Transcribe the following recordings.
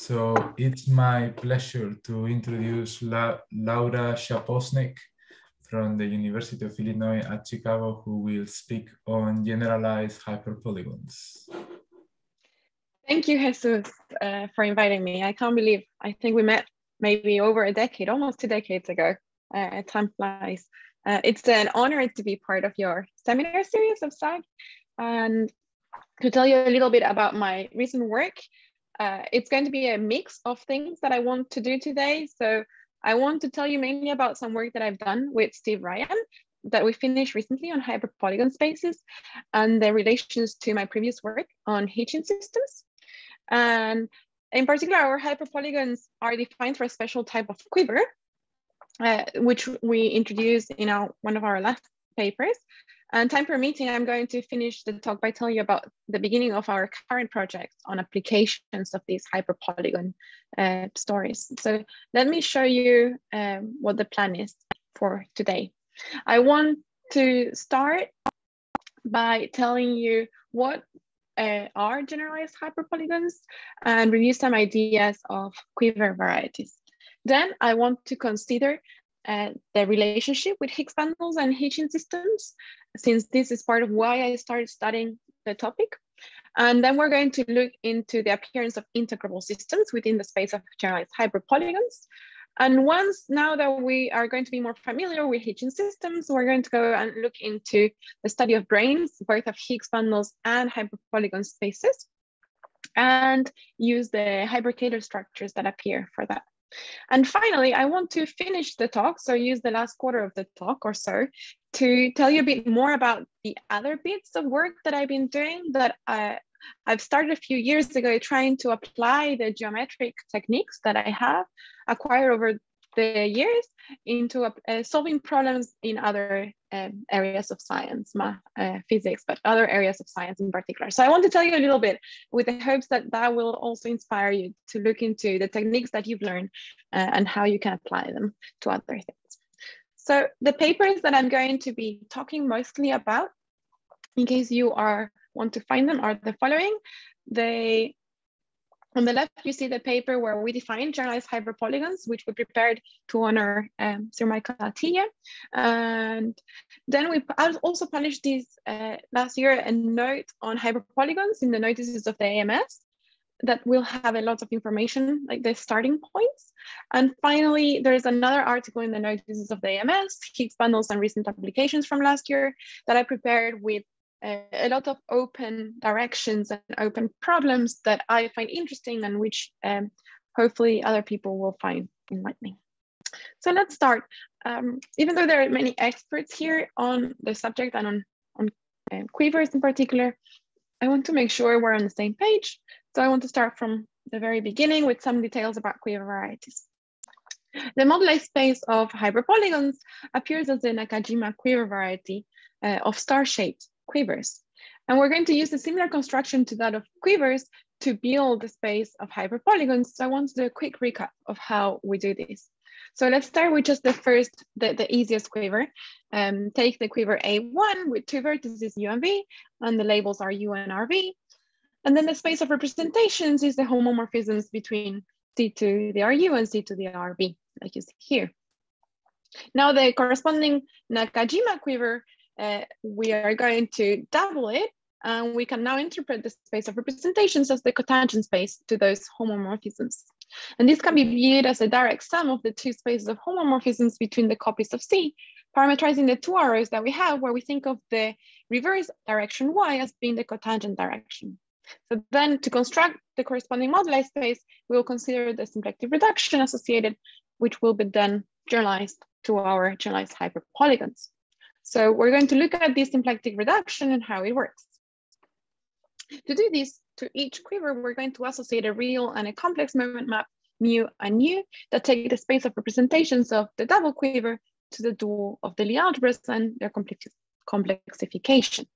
So it's my pleasure to introduce La Laura Schaposnik from the University of Illinois at Chicago, who will speak on generalized hyperpolygons. Thank you, Jesus, uh, for inviting me. I can't believe, I think we met maybe over a decade, almost two decades ago. Uh, time flies. Uh, it's an honor to be part of your seminar series of SAG and to tell you a little bit about my recent work. Uh, it's going to be a mix of things that I want to do today. So I want to tell you mainly about some work that I've done with Steve Rayan that we finished recently on hyperpolygon spaces and the relations to my previous work on Hitchin systems. And in particular, our hyperpolygons are defined for a special type of quiver, uh, which we introduced in our, one of our last papers. And time permitting, I'm going to finish the talk by telling you about the beginning of our current project on applications of these hyperpolygon uh, stories. So let me show you um, what the plan is for today. I want to start by telling you what uh, are generalized hyperpolygons and review some ideas of quiver varieties. Then I want to consider uh, the relationship with Higgs bundles and Hitchin systems, since this is part of why I started studying the topic. And then we're going to look into the appearance of integrable systems within the space of generalized hyperpolygons. And once now that we are going to be more familiar with Hitchin systems, we're going to go and look into the study of branes, both of Higgs bundles and hyperpolygon spaces, and use the hybridator structures that appear for that. And finally, I want to finish the talk, so use the last quarter of the talk or so, to tell you a bit more about the other bits of work that I've been doing that I, I've started a few years ago trying to apply the geometric techniques that I have acquired over the years into uh, solving problems in other um, areas of science, math, uh, physics, but other areas of science in particular. So I want to tell you a little bit with the hopes that that will also inspire you to look into the techniques that you've learned uh, and how you can apply them to other things. So the papers that I'm going to be talking mostly about, in case you are want to find them, are the following. They on the left, you see the paper where we define generalized hyperpolygons, which we prepared to honor um, Sir Michael Atiyah. And then we also published this uh, last year a note on hyperpolygons in the notices of the AMS that will have a lot of information, like the starting points. And finally, there's another article in the notices of the AMS, Higgs bundles and recent applications from last year that I prepared with a lot of open directions and open problems that I find interesting and which um, hopefully other people will find enlightening. So let's start. Um, even though there are many experts here on the subject and on, on um, quivers in particular, I want to make sure we're on the same page. So I want to start from the very beginning with some details about quiver varieties. The moduli space of hyperpolygons appears as the Nakajima quiver variety uh, of star-shaped quivers. And we're going to use a similar construction to that of quivers to build the space of hyperpolygons. So I want to do a quick recap of how we do this. So let's start with just the first, the, the easiest quiver. Um, take the quiver A1 with two vertices U and V, and the labels are U and RV. And then the space of representations is the homomorphisms between C2 the RU and C2 the RV, like you see here. Now the corresponding Nakajima quiver uh, we are going to double it and we can now interpret the space of representations as the cotangent space to those homomorphisms. And this can be viewed as a direct sum of the two spaces of homomorphisms between the copies of C, parametrizing the two arrows that we have where we think of the reverse direction Y as being the cotangent direction. So then to construct the corresponding moduli space, we will consider the symplectic reduction associated, which will be then generalized to our generalized hyperpolygons. So we're going to look at this symplectic reduction and how it works. To do this, to each quiver, we're going to associate a real and a complex moment map, mu and nu, that take the space of representations of the double quiver to the dual of the Lie algebras and their complex complexification.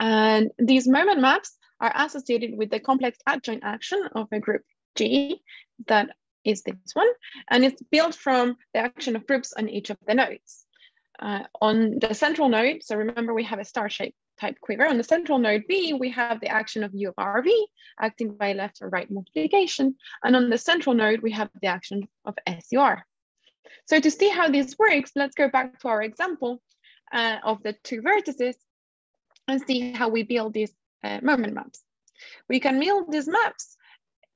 And these moment maps are associated with the complex adjoint action of a group G that is this one, and it's built from the action of groups on each of the nodes. Uh, on the central node, so remember we have a star-shaped type quiver. On the central node B, we have the action of U of RV acting by left or right multiplication. And on the central node, we have the action of SUR. So to see how this works, let's go back to our example uh, of the two vertices and see how we build these uh, moment maps. We can build these maps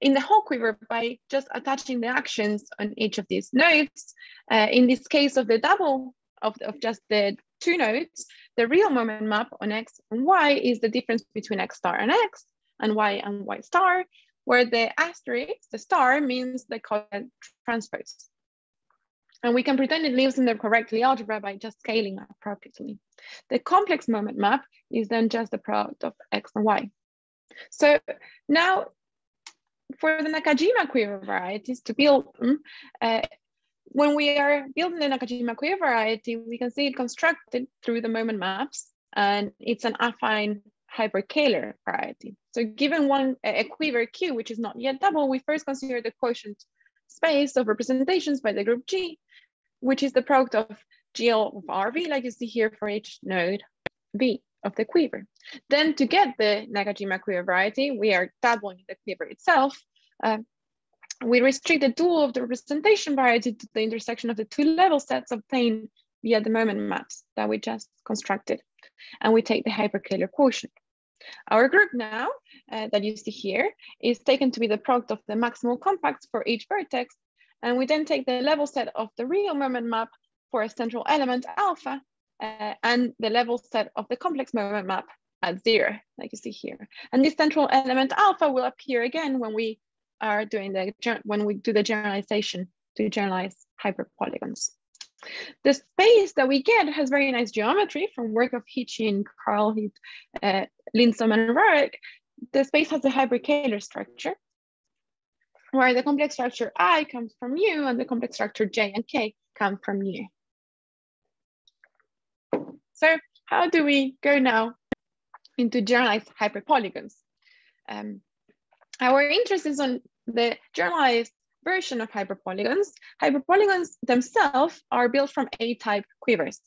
in the whole quiver by just attaching the actions on each of these nodes. Uh, in this case of the double of, of just the two nodes, the real moment map on x and y is the difference between x star and x and y and y star, where the asterisk, the star, means the coded transpose. And we can pretend it lives in the correct Lie algebra by just scaling appropriately. The complex moment map is then just the product of x and y. So now for the Nakajima quiver varieties to build them, uh, when we are building the Nakajima quiver variety, we can see it constructed through the moment maps, and it's an affine hyperkähler variety. So given one a quiver Q, which is not yet double, we first consider the quotient space of representations by the group G, which is the product of GL of RV, like you see here for each node V of the quiver. Then to get the Nakajima quiver variety, we are doubling the quiver itself. Uh, we restrict the dual of the representation variety to the intersection of the two level sets obtained via the moment maps that we just constructed. And we take the hyperkähler quotient. Our group now uh, that you see here is taken to be the product of the maximal compacts for each vertex. And we then take the level set of the real moment map for a central element alpha uh, and the level set of the complex moment map at zero, like you see here. And this central element alpha will appear again when we are doing the, when we do the generalization to generalize hyperpolygons. The space that we get has very nice geometry from work of Hitchin, Carl, uh, Lindstrom, and Roček. The space has a hyperkähler structure, where the complex structure I comes from U and the complex structure J and K come from U. So how do we go now into generalized hyperpolygons? Um, our interest is on the generalized version of hyperpolygons. Hyperpolygons themselves are built from A-type quivers.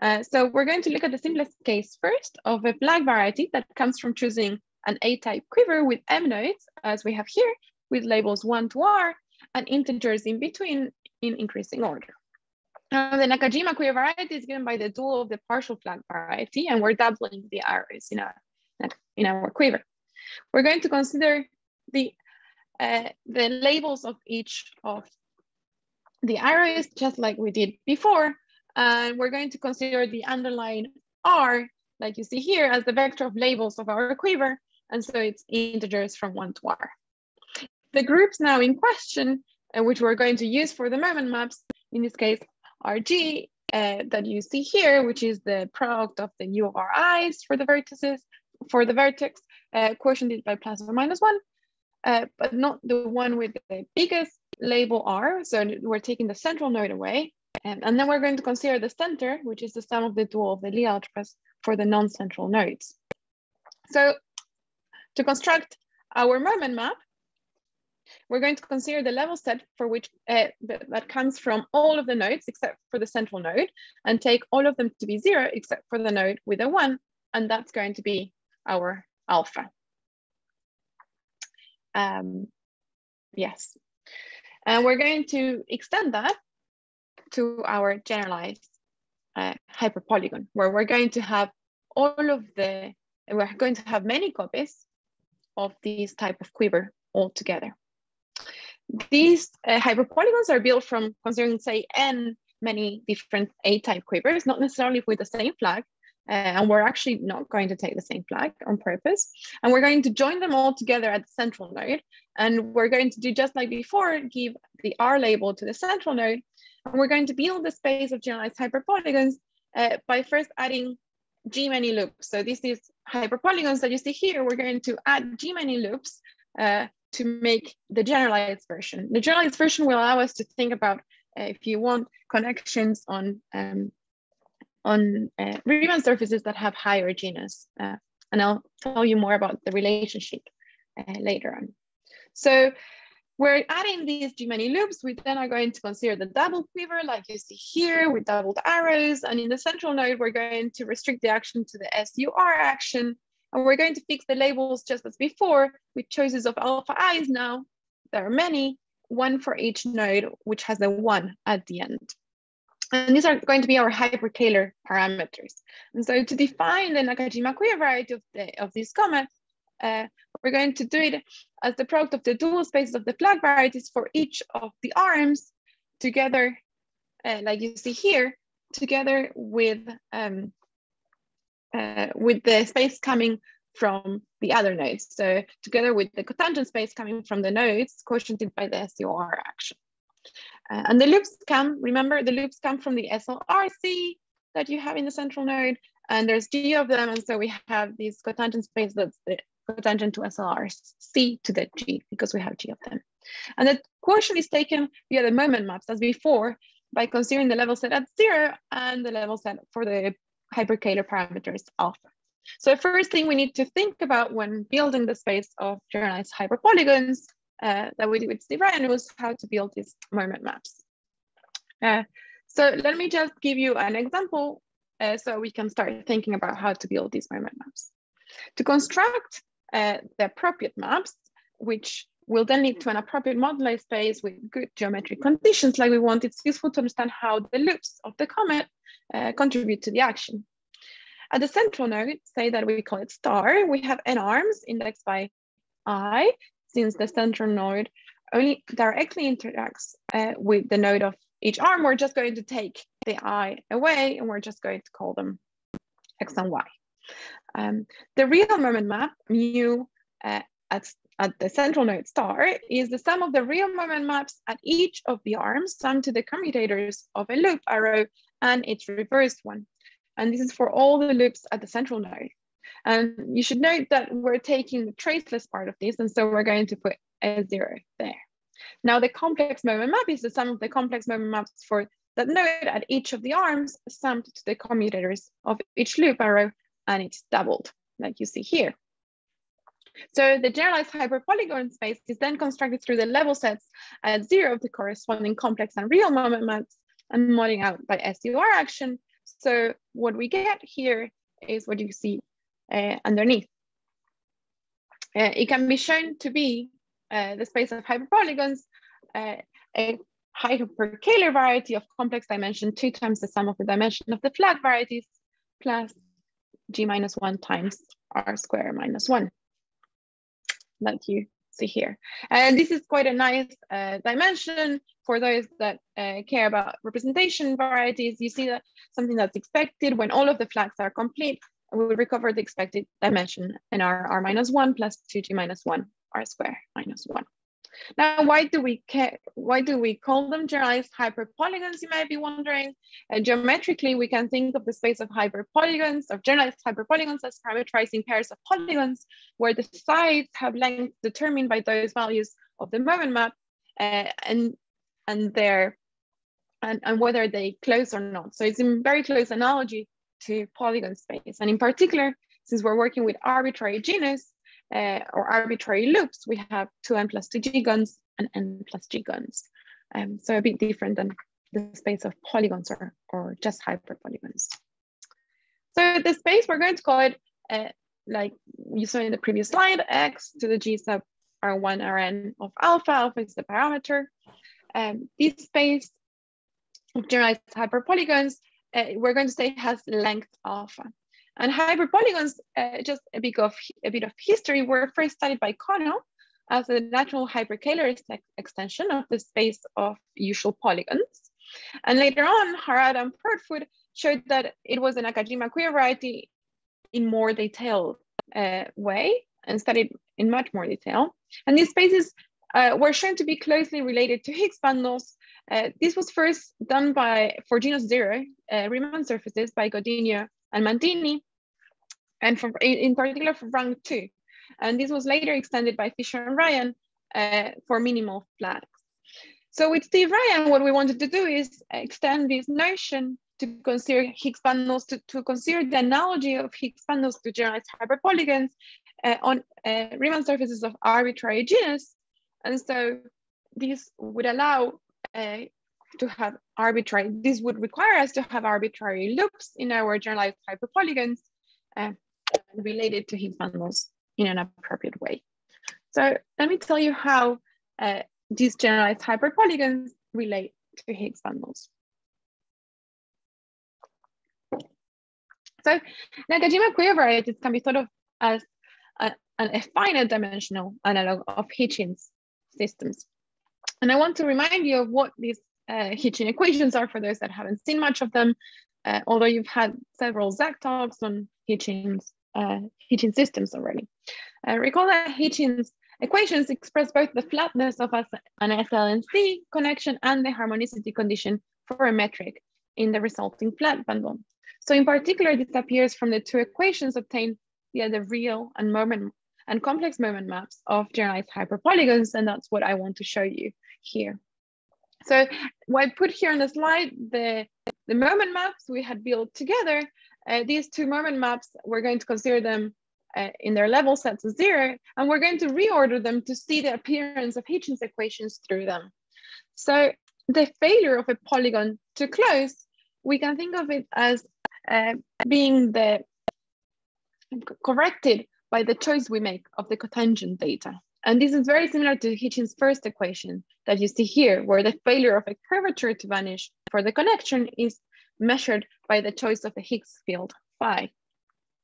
Uh, so we're going to look at the simplest case first of a flag variety that comes from choosing an A-type quiver with M nodes, as we have here, with labels 1 to R and integers in between in increasing order. The Nakajima quiver variety is given by the dual of the partial flag variety, and we're doubling the arrows in, our, in our quiver. We're going to consider the, uh, the labels of each of the arrows, just like we did before, and we're going to consider the underlying R, like you see here, as the vector of labels of our quiver, and so it's integers from 1 to R. The groups now in question, uh, which we're going to use for the moment maps, in this case, Rg uh, that you see here, which is the product of the U of Ri's for the vertices, for the vertex, uh, quotiented by plus or minus one, uh, but not the one with the biggest label R. So we're taking the central node away. And, then we're going to consider the center, which is the sum of the dual of the Lie algebras for the non-central nodes. So to construct our moment map, we're going to consider the level set for which uh, that comes from all of the nodes except for the central node and take all of them to be zero except for the node with a one, and that's going to be our alpha. Um, yes, and we're going to extend that to our generalized uh, hyperpolygon, where we're going to have all of the, we're going to have many copies of these type of quiver all together. These uh, hyperpolygons are built from considering, say, n many different A-type quivers, not necessarily with the same flag, uh, and we're actually not going to take the same flag on purpose. And we're going to join them all together at the central node. And we're going to do just like before, give the R label to the central node. And we're going to build the space of generalized hyperpolygons uh, by first adding G many loops. So this is hyperpolygons that you see here. We're going to add G many loops uh, to make the generalized version. The generalized version will allow us to think about uh, if you want connections on um, on uh, Riemann surfaces that have higher genus. Uh, and I'll tell you more about the relationship uh, later on. So we're adding these G-many loops. We then are going to consider the double quiver like you see here with doubled arrows. And in the central node, we're going to restrict the action to the SUR action. And we're going to fix the labels just as before with choices of alpha i's now. There are many, one for each node, which has a one at the end. And these are going to be our hyperkähler parameters. And so to define the Nakajima quiver variety of, the, of these comets, uh, we're going to do it as the product of the dual spaces of the flag varieties for each of the arms together, uh, like you see here, together with, um, uh, with the space coming from the other nodes. So together with the cotangent space coming from the nodes quotiented by the SUR action. Uh, and the loops come, remember the loops come from the SLRC that you have in the central node, and there's G of them, and so we have these cotangent space that's the cotangent to SLRC to the G because we have G of them. And the quotient is taken via the moment maps as before by considering the level set at zero and the level set for the hyperkähler parameters alpha. So the first thing we need to think about when building the space of generalized hyperpolygons uh, that we did with Steve Rayan was how to build these moment maps. Uh, so let me just give you an example uh, so we can start thinking about how to build these moment maps. To construct uh, the appropriate maps, which will then lead to an appropriate moduli space with good geometric conditions like we want, it's useful to understand how the loops of the comet uh, contribute to the action. At the central node, say that we call it star, we have n arms indexed by i, since the central node only directly interacts uh, with the node of each arm, we're just going to take the i away and we're just going to call them x and y. Um, the real moment map, mu uh, at, at the central node star, is the sum of the real moment maps at each of the arms summed to the commutators of a loop arrow and its reversed one. And this is for all the loops at the central node. And you should note that we're taking the traceless part of this, and so we're going to put a zero there. Now the complex moment map is the sum of the complex moment maps for that node at each of the arms summed to the commutators of each loop arrow, and it's doubled, like you see here. So the generalized hyperpolygon space is then constructed through the level sets at zero of the corresponding complex and real moment maps and modding out by SUR action so what we get here is what you see uh, underneath. Uh, it can be shown to be uh, the space of hyperpolygons, a hyperkähler variety of complex dimension, two times the sum of the dimension of the flag varieties, plus g minus one times r square minus one, like you see here. And this is quite a nice uh, dimension for those that uh, care about representation varieties. You see that something that's expected when all of the flags are complete, we recover the expected dimension in our r minus one plus 2g minus one r square minus one. Now, why do we care, why do we call them generalized hyperpolygons, you might be wondering? Uh, geometrically, we can think of the space of hyperpolygons, of generalized hyperpolygons as parameterizing pairs of polygons, where the sides have length determined by those values of the moment map, uh, and, and their and, and whether they close or not. So it's in very close analogy to polygon space. And in particular, since we're working with arbitrary genus, uh, or arbitrary loops, we have two n plus two g guns and n plus g guns. Um, so a bit different than the space of polygons or, or just hyperpolygons. So the space, we're going to call it, uh, like you saw in the previous slide, x to the g sub r1 rn of alpha. Alpha is the parameter. Um, this space of generalized hyperpolygons, uh, we're going to say has length alpha. And hyperpolygons, uh, just a bit of a bit of history, were first studied by Konno as a natural hyperkähler extension of the space of usual polygons. And later on, Harada and Proudfoot showed that it was an Nakajima quiver variety in more detailed uh, way and studied in much more detail. And these spaces uh, were shown to be closely related to Higgs bundles. Uh, this was first done by for genus zero uh, Riemann surfaces by Godinho and Mandini, and for, in particular for rank two. And this was later extended by Fisher and Rayan uh, for minimal flags. So with Steve Rayan, what we wanted to do is extend this notion to consider Higgs bundles, to, to consider the analogy of Higgs bundles to generalized hyperpolygons uh, on uh, Riemann surfaces of arbitrary genus. And so this would allow uh, to have arbitrary, this would require us to have arbitrary loops in our generalized hyperpolygons uh, related to Higgs bundles in an appropriate way. So let me tell you how uh, these generalized hyperpolygons relate to Higgs bundles. So Nakajima quiver varieties can be thought of as a, an, a finite dimensional analog of Hitchins systems. And I want to remind you of what these uh, Hitchin equations are for those that haven't seen much of them, uh, although you've had several Zach talks on Hitchins, uh, Hitchin systems already. Uh, recall that Hitchins equations express both the flatness of an SLNC connection and the harmonicity condition for a metric in the resulting flat bundle. So in particular, this appears from the two equations obtained via the real and moment and complex moment maps of generalized hyperpolygons, and that's what I want to show you here. So what I put here on the slide, the, the moment maps we had built together, uh, these two moment maps, we're going to consider them uh, in their level sets to zero, and we're going to reorder them to see the appearance of Hitchins equations through them. So the failure of a polygon to close, we can think of it as uh, being the corrected by the choice we make of the cotangent data. And this is very similar to Hitchins' first equation that you see here, where the failure of a curvature to vanish for the connection is measured by the choice of the Higgs field phi.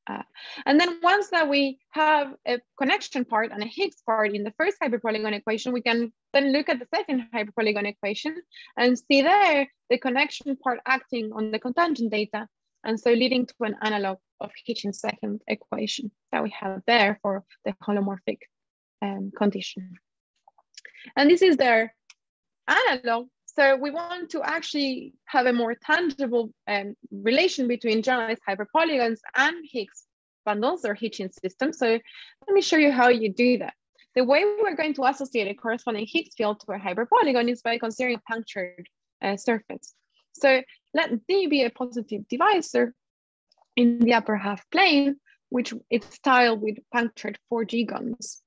Uh, and then once that we have a connection part and a Higgs part in the first hyperpolygon equation, we can then look at the second hyperpolygon equation and see there the connection part acting on the cotangent data and so leading to an analog of Hitchins' second equation that we have there for the holomorphic um, condition. And this is their analog. So we want to actually have a more tangible um, relation between generalized hyperpolygons and Higgs bundles or Hitchins systems. So let me show you how you do that. The way we're going to associate a corresponding Higgs field to a hyperpolygon is by considering a punctured uh, surface. So let D be a positive divisor in the upper half plane, which is tiled with punctured 4G guns.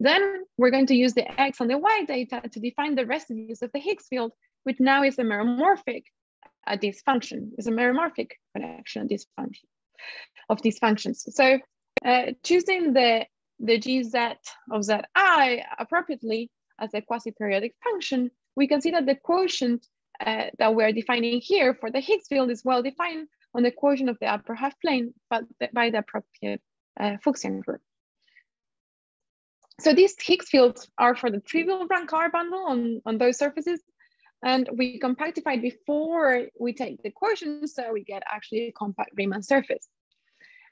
Then we're going to use the X and the Y data to define the residues of the Higgs field, which now is a meromorphic at this function, is a meromorphic connection at this function of these functions. So uh, choosing the, the gz of zi appropriately as a quasi-periodic function, we can see that the quotient uh, that we're defining here for the Higgs field is well defined on the quotient of the upper half plane, but by the appropriate uh, Fuchsian group. So these Higgs fields are for the trivial rank R bundle on, on those surfaces. And we compactify before we take the quotient, so we get actually a compact Riemann surface.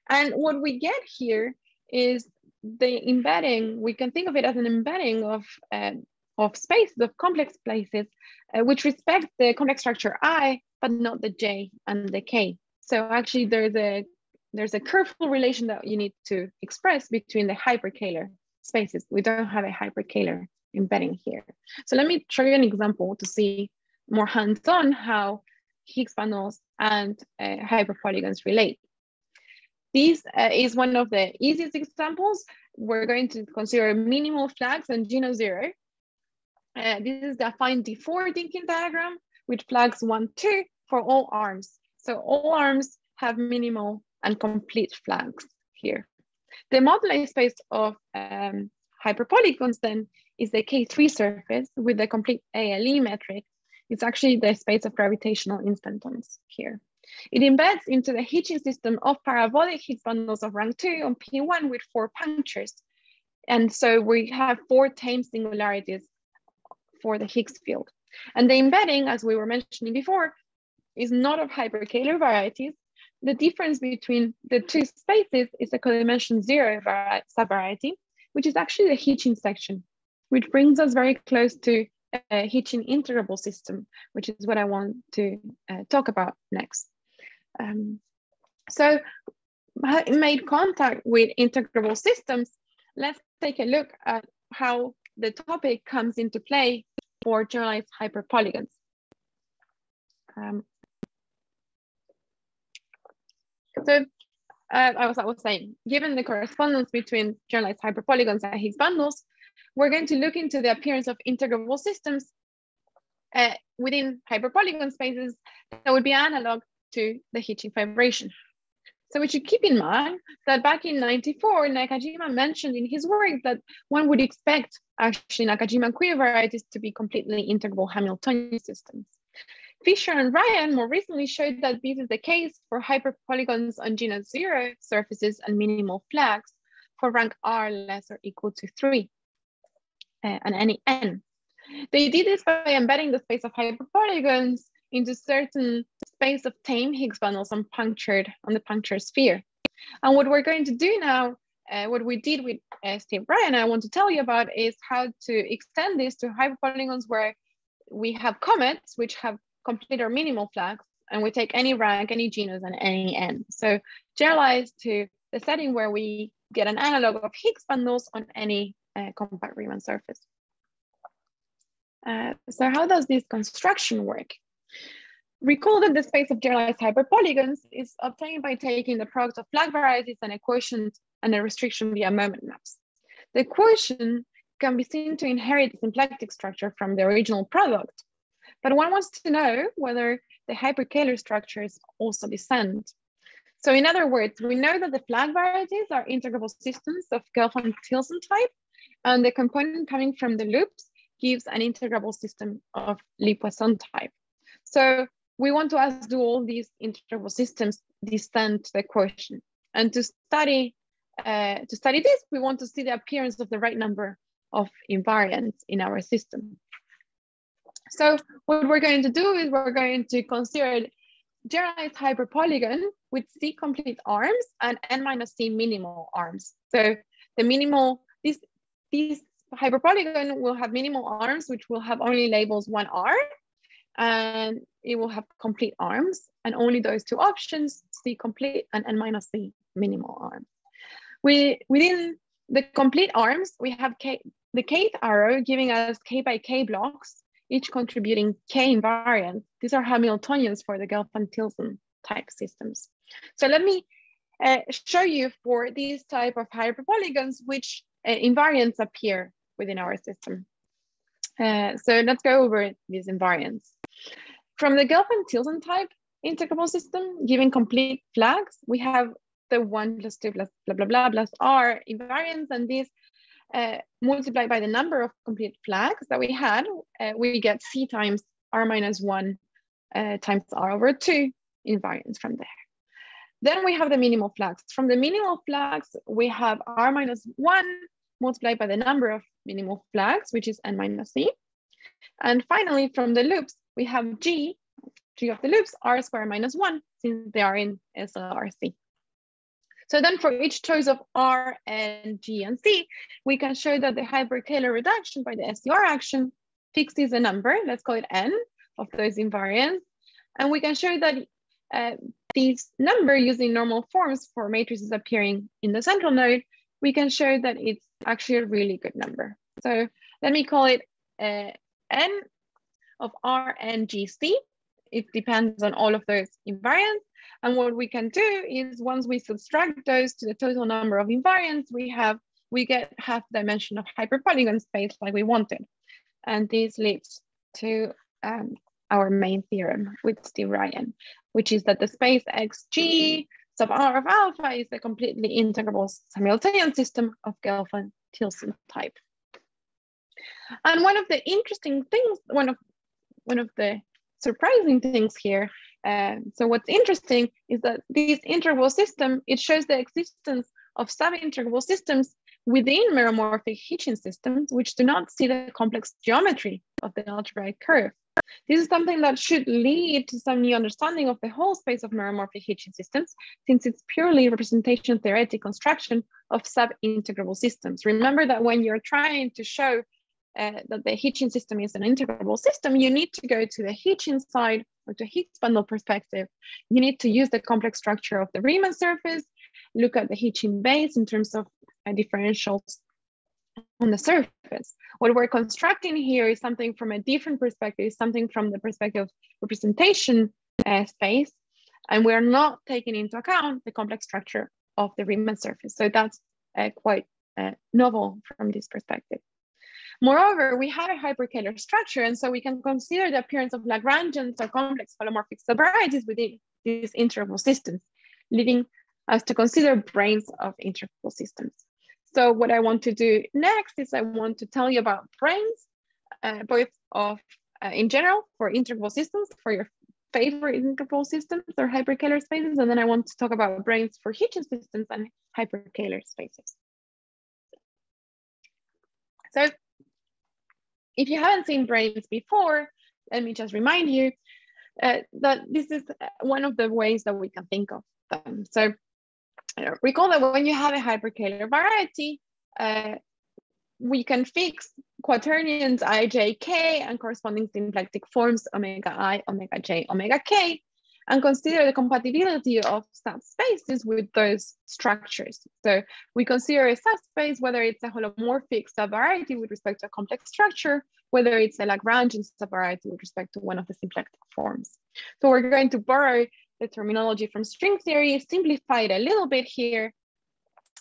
And what we get here is the embedding, we can think of it as an embedding of uh, of spaces, of complex places, uh, which respect the complex structure I, but not the J and the K. So actually there's a there's a curveball relation that you need to express between the hyperkähler spaces. We don't have a hyperkähler embedding here. So let me show you an example to see more hands-on how Higgs bundles and uh, hyperpolygons relate. This uh, is one of the easiest examples. We're going to consider minimal flags and genus zero uh, this is the affine D4 Dynkin diagram, which flags one, two for all arms. So all arms have minimal and complete flags here. The moduli space of um, hyperpolygons then is the K3 surface with the complete ALE metric. It's actually the space of gravitational instantons here. It embeds into the Hitchins system of parabolic Higgs bundles of rank two on P1 with four punctures. And so we have four tame singularities for the Higgs field. And the embedding, as we were mentioning before, is not of hyperkähler varieties. The difference between the two spaces is a codimension zero subvariety, which is actually the Hitchin section, which brings us very close to a Hitchin integrable system, which is what I want to uh, talk about next. Um, so made contact with integrable systems. Let's take a look at how the topic comes into play for generalized hyperpolygons. Um, so uh, I, was, I was saying, given the correspondence between generalized hyperpolygons and Higgs bundles, we're going to look into the appearance of integrable systems uh, within hyperpolygon spaces that would be analog to the Hitchin fibration. So we should keep in mind that back in 94, Nakajima mentioned in his work that one would expect actually Nakajima quiver varieties to be completely integrable Hamiltonian systems. Fisher and Rayan more recently showed that this is the case for hyperpolygons on genus zero surfaces and minimal flags for rank R less or equal to three uh, and any n. They did this by embedding the space of hyperpolygons into certain space of tame Higgs bundles on punctured on the punctured sphere. And what we're going to do now, uh, what we did with uh, Steve Rayan, I want to tell you about is how to extend this to hyperpolygons where we have comets, which have complete or minimal flags, and we take any rank, any genus, and any n. So generalized to the setting where we get an analog of Higgs bundles on any uh, compact Riemann surface. Uh, so how does this construction work? Recall that the space of generalized hyperpolygons is obtained by taking the product of flag varieties and a quotient and a restriction via moment maps. The quotient can be seen to inherit the symplectic structure from the original product, but one wants to know whether the hyperkähler structures also descend. So in other words, we know that the flag varieties are integrable systems of Gelfand-Tsetlin type, and the component coming from the loops gives an integrable system of Lie-Poisson type. So we want to ask, do all these integrable systems descend to the quotient? And to study, uh, to study this, we want to see the appearance of the right number of invariants in our system. So what we're going to do is we're going to consider generalized hyperpolygon with C complete arms and N minus C minimal arms. So the minimal, this, this hyperpolygon will have minimal arms, which will have only labels one R, and it will have complete arms, and only those two options, C complete and N minus C minimal arms. We, within the complete arms, we have K, the kth arrow giving us K by K blocks each contributing k invariants. These are Hamiltonians for the Gelfand-Tsetlin type systems. So let me uh, show you for these type of hyperpolygons which uh, invariants appear within our system. Uh, so let's go over these invariants. From the Gelfand-Tsetlin type integrable system, giving complete flags, we have the one plus two plus blah, blah, blah, plus R invariants, and these uh, multiplied by the number of complete flags that we had, uh, we get C times R minus one uh, times R over two invariance from there. Then we have the minimal flags. From the minimal flags, we have R minus one multiplied by the number of minimal flags, which is N minus C. And finally, from the loops, we have G, G of the loops, R squared minus one, since they are in SLRC. So then for each choice of R and G and C, we can show that the hyperkähler reduction by the SUR action fixes a number, let's call it N, of those invariants. And we can show that uh, these number using normal forms for matrices appearing in the central node, we can show that it's actually a really good number. So let me call it uh, N of R and GC. It depends on all of those invariants. And what we can do is once we subtract those to the total number of invariants, we have we get half dimension of hyperpolygon space like we wanted. And this leads to um, our main theorem with Steve Rayan, which is that the space xg sub r of alpha is a completely integrable Hamiltonian system of Gelfand-Tsetlin type. And one of the interesting things, one of one of the surprising things here um, so what's interesting is that this integrable system, it shows the existence of sub-integrable systems within meromorphic Hitchin systems, which do not see the complex geometry of the algebraic curve. This is something that should lead to some new understanding of the whole space of meromorphic Hitchin systems, since it's purely representation theoretic construction of sub-integrable systems. Remember that when you're trying to show uh, that the Hitchin system is an integrable system, you need to go to the Hitchin side or to Higgs bundle perspective. You need to use the complex structure of the Riemann surface, look at the Hitchin base in terms of uh, differentials on the surface. What we're constructing here is something from a different perspective, something from the perspective of representation uh, space, and we're not taking into account the complex structure of the Riemann surface. So that's uh, quite uh, novel from this perspective. Moreover, we have a hyperkähler structure, and so we can consider the appearance of Lagrangians or complex holomorphic subvarieties within these integrable systems, leading us to consider branes of integrable systems. So what I want to do next is I want to tell you about branes, uh, both of uh, in general for integrable systems, for your favorite interval systems or hyperkähler spaces, and then I want to talk about branes for Hitchin systems and hyperkähler spaces. So if you haven't seen branes before, let me just remind you uh, that this is one of the ways that we can think of them. So uh, recall that when you have a hyperkähler variety, uh, we can fix quaternions i, j, k and corresponding symplectic forms omega i, omega j, omega k, and consider the compatibility of subspaces with those structures. So we consider a subspace, whether it's a holomorphic subvariety with respect to a complex structure, whether it's a Lagrangian subvariety with respect to one of the symplectic forms. So we're going to borrow the terminology from string theory, simplify it a little bit here,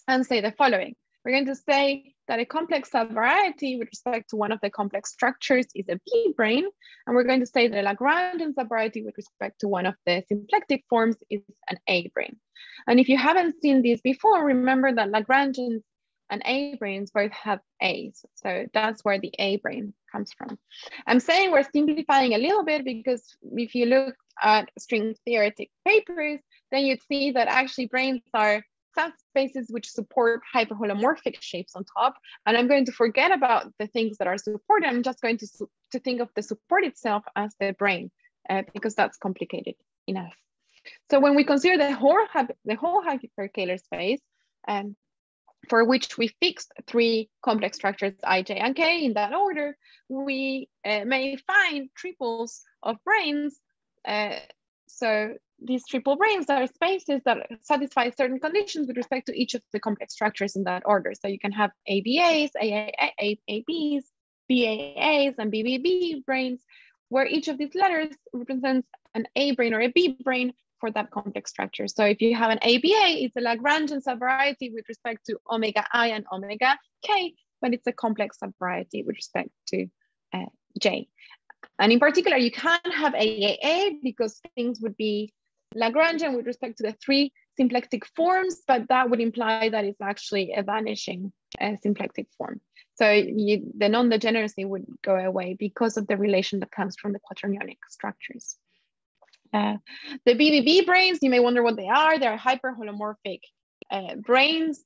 and say the following. We're going to say that a complex subvariety with respect to one of the complex structures is a B brane. And we're going to say that a Lagrangian subvariety with respect to one of the symplectic forms is an A brane. And if you haven't seen these before, remember that Lagrangians and A branes both have A's. So that's where the A brane comes from. I'm saying we're simplifying a little bit because if you look at string theoretic papers, then you'd see that actually branes are subspaces which support hyperholomorphic shapes on top. And I'm going to forget about the things that are supported. I'm just going to, to think of the support itself as the brane uh, because that's complicated enough. So when we consider the whole, the whole hyperkähler space, um, for which we fixed three complex structures i, j, and k in that order, we uh, may find triples of branes. Uh, so these triple branes are spaces that satisfy certain conditions with respect to each of the complex structures in that order. So you can have ABAs, AABs, BAAs, and BBB branes, where each of these letters represents an A brane or a B brane for that complex structure. So if you have an ABA, it's a Lagrangian subvariety with respect to omega I and omega K, but it's a complex subvariety with respect to uh, J. And in particular, you can't have AAA because things would be Lagrangian with respect to the three symplectic forms, but that would imply that it's actually a vanishing uh, symplectic form. So you, the non-degeneracy would go away because of the relation that comes from the quaternionic structures. Uh, the BBB branes, you may wonder what they are. They're hyperholomorphic uh, branes.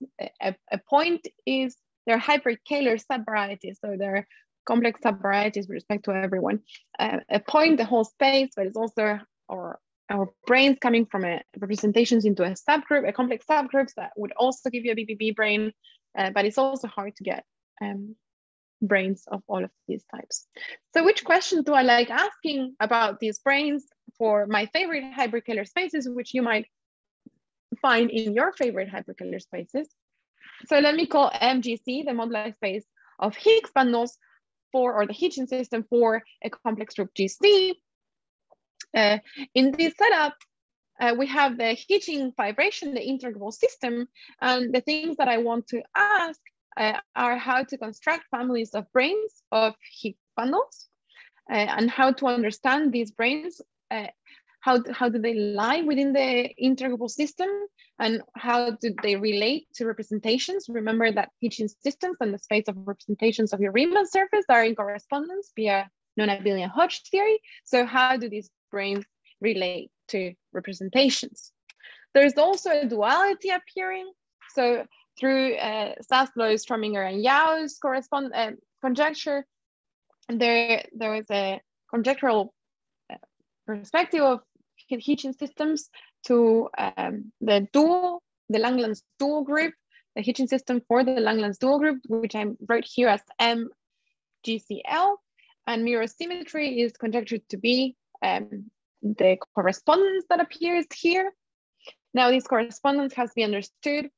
A, a, point is they're hyperkähler subvarieties, so they're complex subvarieties with respect to everyone. Uh, a point, the whole space, but it's also or our branes coming from a representations into a subgroup, a complex subgroups that would also give you a BBB brane, uh, but it's also hard to get um, branes of all of these types. So which question do I like asking about these branes for my favorite hyperkähler spaces, which you might find in your favorite hyperkähler spaces? So let me call MGC the moduli space of Higgs bundles for, or the Hitchin system for a complex group GC in this setup, uh, we have the Hitchin fibration, the integrable system, and the things that I want to ask uh, are how to construct families of branes of Higgs bundles, uh, and how to understand these branes. uh, how, how do they lie within the integrable system, and how do they relate to representations? Remember that Hitchin systems and the space of representations of your Riemann surface are in correspondence via non-abelian Hodge theory. So how do these branes relate to representations. There's also a duality appearing. So through uh, Zaslow, Strominger, and Yau's correspond uh, conjecture, there there was a conjectural uh, perspective of Hitchin systems to um, the dual, the Langlands dual group, the Hitchin system for the Langlands dual group, which I wrote here as MGCL, and mirror symmetry is conjectured to be um, the correspondence that appears here. Now this correspondence has to be understood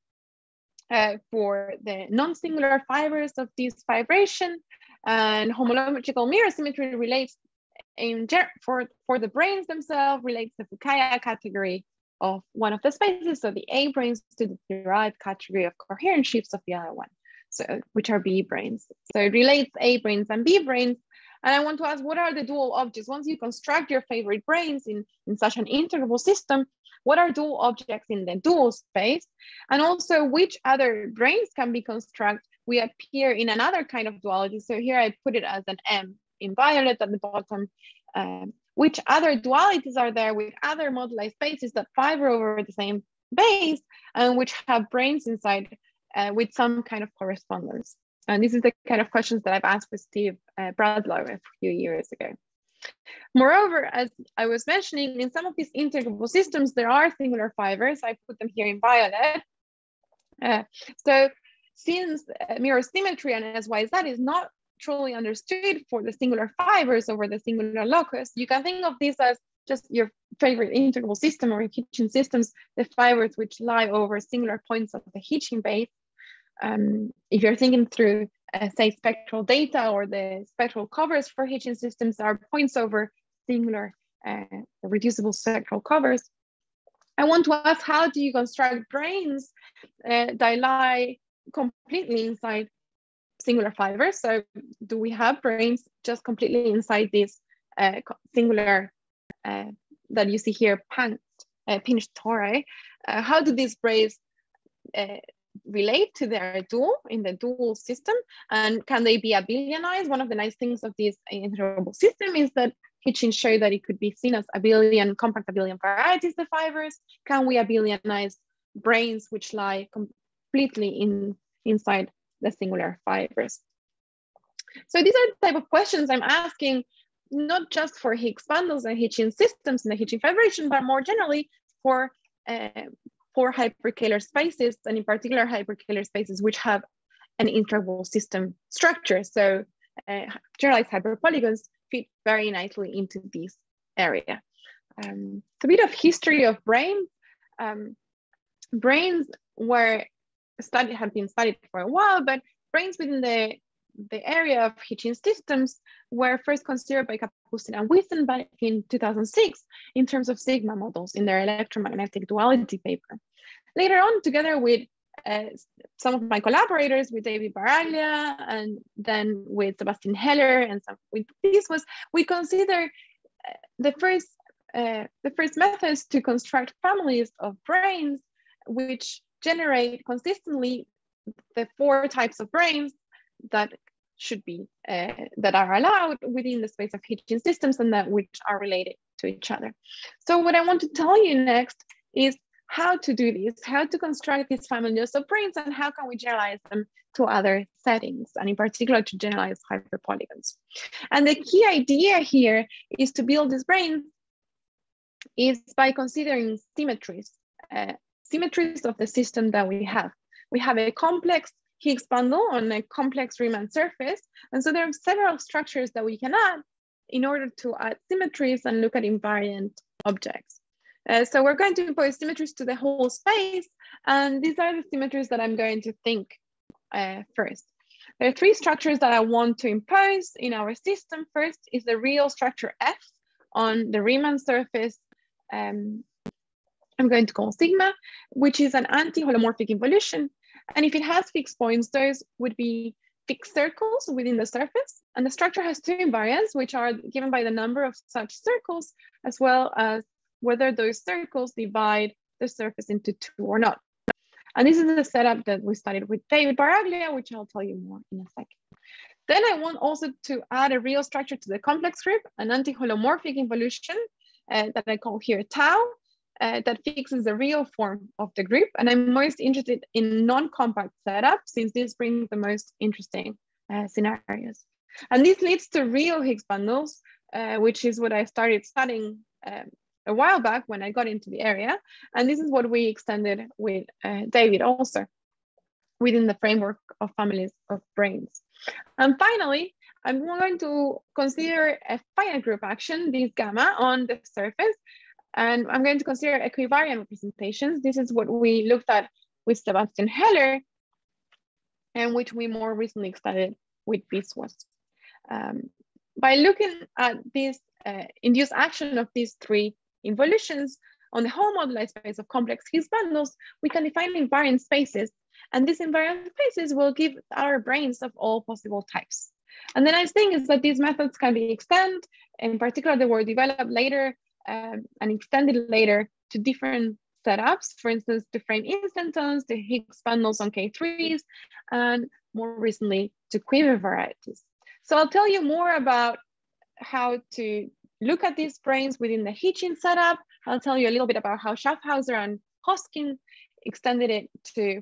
uh, for the non-singular fibers of this fibration and homological mirror symmetry relates in for, for the branes themselves relates the Fukaya category of one of the spaces, so the A branes to the derived category of coherent sheaves of the other one. so which are B branes. So it relates A branes and B branes. And I want to ask, what are the dual objects? Once you construct your favorite branes in, in such an integrable system, what are dual objects in the dual space? And also which other branes can be constructed? We appear in another kind of duality. So here I put it as an M in violet at the bottom. Um, which other dualities are there with other moduli spaces that fiber over the same base and which have branes inside uh, with some kind of correspondence. And this is the kind of questions that I've asked with Steve uh, Bradlow a few years ago. Moreover, as I was mentioning, in some of these integrable systems, there are singular fibers. I put them here in violet. Uh, so since uh, mirror symmetry and SYZ is not truly understood for the singular fibers over the singular locus, you can think of this as just your favorite integrable system or Hitchin systems, the fibers which lie over singular points of the Hitchin base. Um, if you're thinking through, uh, say, spectral data or the spectral covers for Hitchin systems are points over singular uh, reducible spectral covers. I want to ask, how do you construct branes uh, that lie completely inside singular fibers? So do we have branes just completely inside this uh, singular uh, that you see here, pinched, uh, pinched tori? Uh, how do these branes relate to their dual in the dual system and can they be abelianized? One of the nice things of this integrable system is that Hitchin showed that it could be seen as abelian, compact abelian varieties the fibers. Can we abelianize branes which lie completely in inside the singular fibers? So these are the type of questions I'm asking, not just for Higgs bundles and Hitchin systems and the Hitchin fibration, but more generally for uh, for hyperkähler spaces, and in particular hyperkähler spaces which have an integrable system structure. So uh, generalized hyperpolygons fit very nicely into this area. Um, a bit of history of branes. Um, branes were studied, have been studied for a while, but branes within the the area of Hitchin systems were first considered by Kapustin and Witten back in 2006 in terms of sigma models in their electromagnetic duality paper. Later on, together with uh, some of my collaborators, with David Baraglia and then with Sebastian Heller and some with this was, we consider uh, the first uh, the first methods to construct families of branes which generate consistently the four types of branes that should be uh, that are allowed within the space of Hitchin systems and that which are related to each other. So what I want to tell you next is how to do this, how to construct these families of branes and how can we generalize them to other settings and in particular to generalize hyperpolygons. And the key idea here is to build these branes is by considering symmetries, uh, symmetries of the system that we have. We have a complex Higgs bundle on a complex Riemann surface. And so there are several structures that we can add in order to add symmetries and look at invariant objects. Uh, so we're going to impose symmetries to the whole space. And these are the symmetries that I'm going to think uh, first. There are three structures that I want to impose in our system. First is the real structure F on the Riemann surface um, I'm going to call sigma, which is an anti-holomorphic involution and if it has fixed points, those would be fixed circles within the surface. And the structure has two invariants, which are given by the number of such circles, as well as whether those circles divide the surface into two or not. And this is the setup that we studied with David Baraglia, which I'll tell you more in a second. Then I want also to add a real structure to the complex group, an anti-holomorphic involution uh, that I call here tau, uh, that fixes the real form of the group. And I'm most interested in non-compact setup since this brings the most interesting uh, scenarios. And this leads to real Higgs bundles, uh, which is what I started studying um, a while back when I got into the area. And this is what we extended with uh, David also within the framework of families of branes. And finally, I'm going to consider a finite group action, this gamma, on the surface and I'm going to consider equivariant representations. This is what we looked at with Sebastian Heller and which we more recently studied with Biswas. Um, by looking at this uh, induced action of these three involutions, on the whole moduli space of complex Higgs bundles, we can define invariant spaces. And these invariant spaces will give our branes of all possible types. And the nice thing is that these methods can be extended. In particular, they were developed later um, and extended later to different setups. For instance, to frame instantons, to Higgs bundles on K3s, and more recently to quiver varieties. So I'll tell you more about how to look at these branes within the Hitchin setup. I'll tell you a little bit about how Schaffhauser and Hoskin extended it to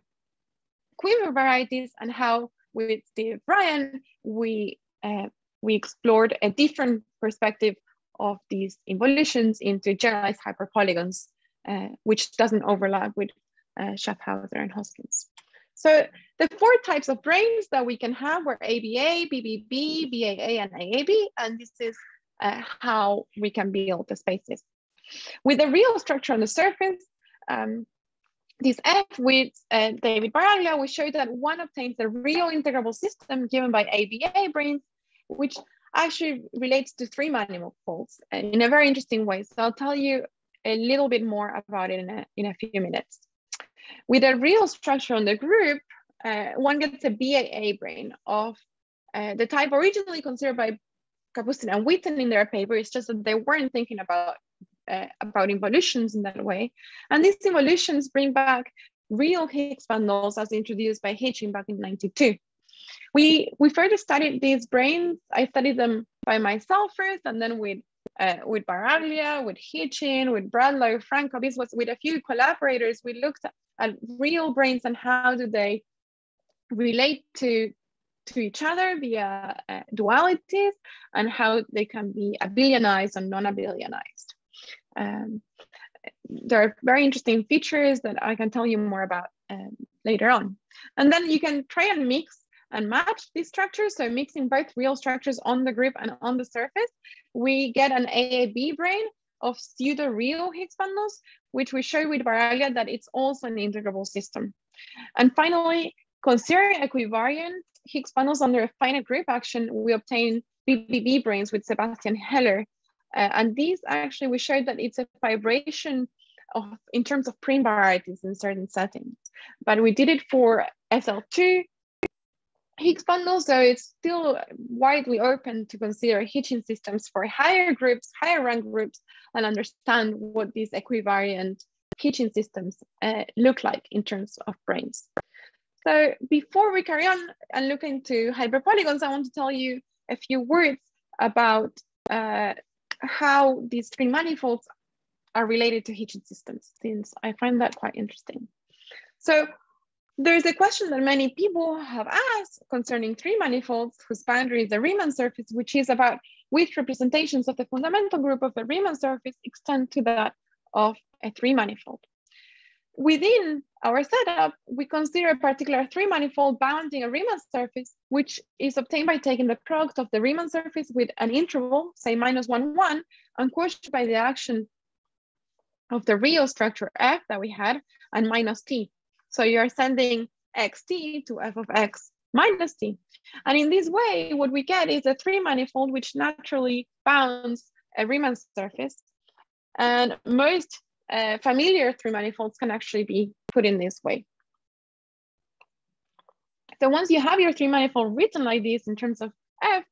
quiver varieties and how with Steve Rayan, we, uh, we explored a different perspective of these involutions into generalized hyperpolygons, uh, which doesn't overlap with uh, Schaffhauser and Hoskins. So the four types of branes that we can have were ABA, BBB, BAA, and AAB, and this is uh, how we can build the spaces. With the real structure on the surface, um, this F with uh, David Baraglia, we showed that one obtains the real integrable system given by ABA branes, which actually relates to three manifolds in a very interesting way. So I'll tell you a little bit more about it in a, in a few minutes. With a real structure on the group, uh, one gets a BAA brane of uh, the type originally considered by Kapustin and Witten in their paper. It's just that they weren't thinking about uh, about involutions in that way. And these involutions bring back real Higgs bundles as introduced by Hitchin back in 92. We, we further studied these branes. I studied them by myself first, and then with uh, with Baraglia, with Hitchin, with Bradlow, Franco. This was with a few collaborators. We looked at, real branes and how do they relate to to each other via uh, dualities and how they can be abelianized and non-abelianized. Um, there are very interesting features that I can tell you more about um, later on. And then you can try and mix and match these structures. So mixing both real structures on the group and on the surface, we get an AAB brane of pseudo-real Higgs bundles, which we show with Baraglia that it's also an integrable system. And finally, considering equivariant Higgs bundles under a finite group action, we obtain BBB branes with Sebastian Heller uh, and these actually, we showed that it's a fibration of, in terms of Prym varieties in certain settings. But we did it for SL2 Higgs bundles, so it's still widely open to consider Hitchin systems for higher groups, higher rank groups, and understand what these equivariant Hitchin systems uh, look like in terms of branes. So before we carry on and look into hyperpolygons, I want to tell you a few words about uh, how these three manifolds are related to Hitchin systems, since I find that quite interesting. So there's a question that many people have asked concerning three manifolds whose boundary is the Riemann surface, which is about which representations of the fundamental group of the Riemann surface extend to that of a three manifold. Within our setup, we consider a particular three manifold bounding a Riemann surface, which is obtained by taking the product of the Riemann surface with an interval, say minus one, one, and quotient by the action of the real structure F that we had and minus T. So you're sending xt to f of x minus t. And in this way, what we get is a three manifold which naturally bounds a Riemann surface. And most uh, familiar three manifolds can actually be put in this way. So once you have your three manifold written like this in terms of f,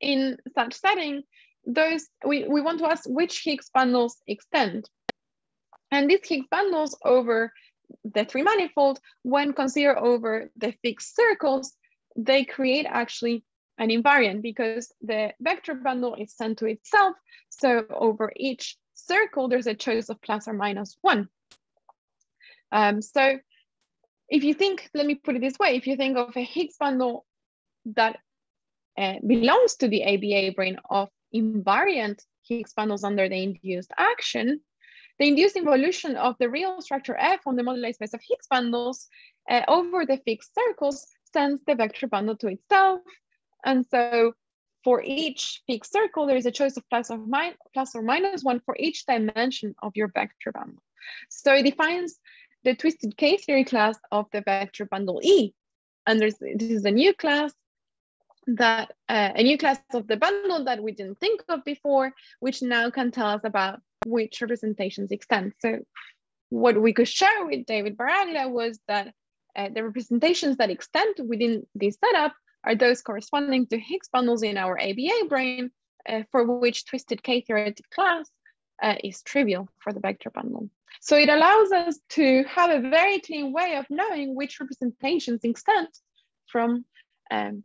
in such setting, those we, we want to ask which Higgs bundles extend. And these Higgs bundles over the three manifold, when considered over the fixed circles, they create actually an invariant because the vector bundle is sent to itself. So over each circle, there's a choice of plus or minus one. Um, so if you think, let me put it this way, if you think of a Higgs bundle that uh, belongs to the ABA brane of invariant Higgs bundles under the induced action, the induced involution of the real structure F on the moduli space of Higgs bundles uh, over the fixed circles sends the vector bundle to itself. And so for each fixed circle, there is a choice of plus or, plus or minus one for each dimension of your vector bundle. So it defines the twisted K-theory class of the vector bundle E. And this is a new class that uh, a new class of the bundle that we didn't think of before, which now can tell us about which representations extend. So what we could show with David Baraglia was that uh, the representations that extend within this setup are those corresponding to Higgs bundles in our ABA brain, uh, for which twisted K-theoretic class uh, is trivial for the vector bundle. So it allows us to have a very clean way of knowing which representations extend from, um,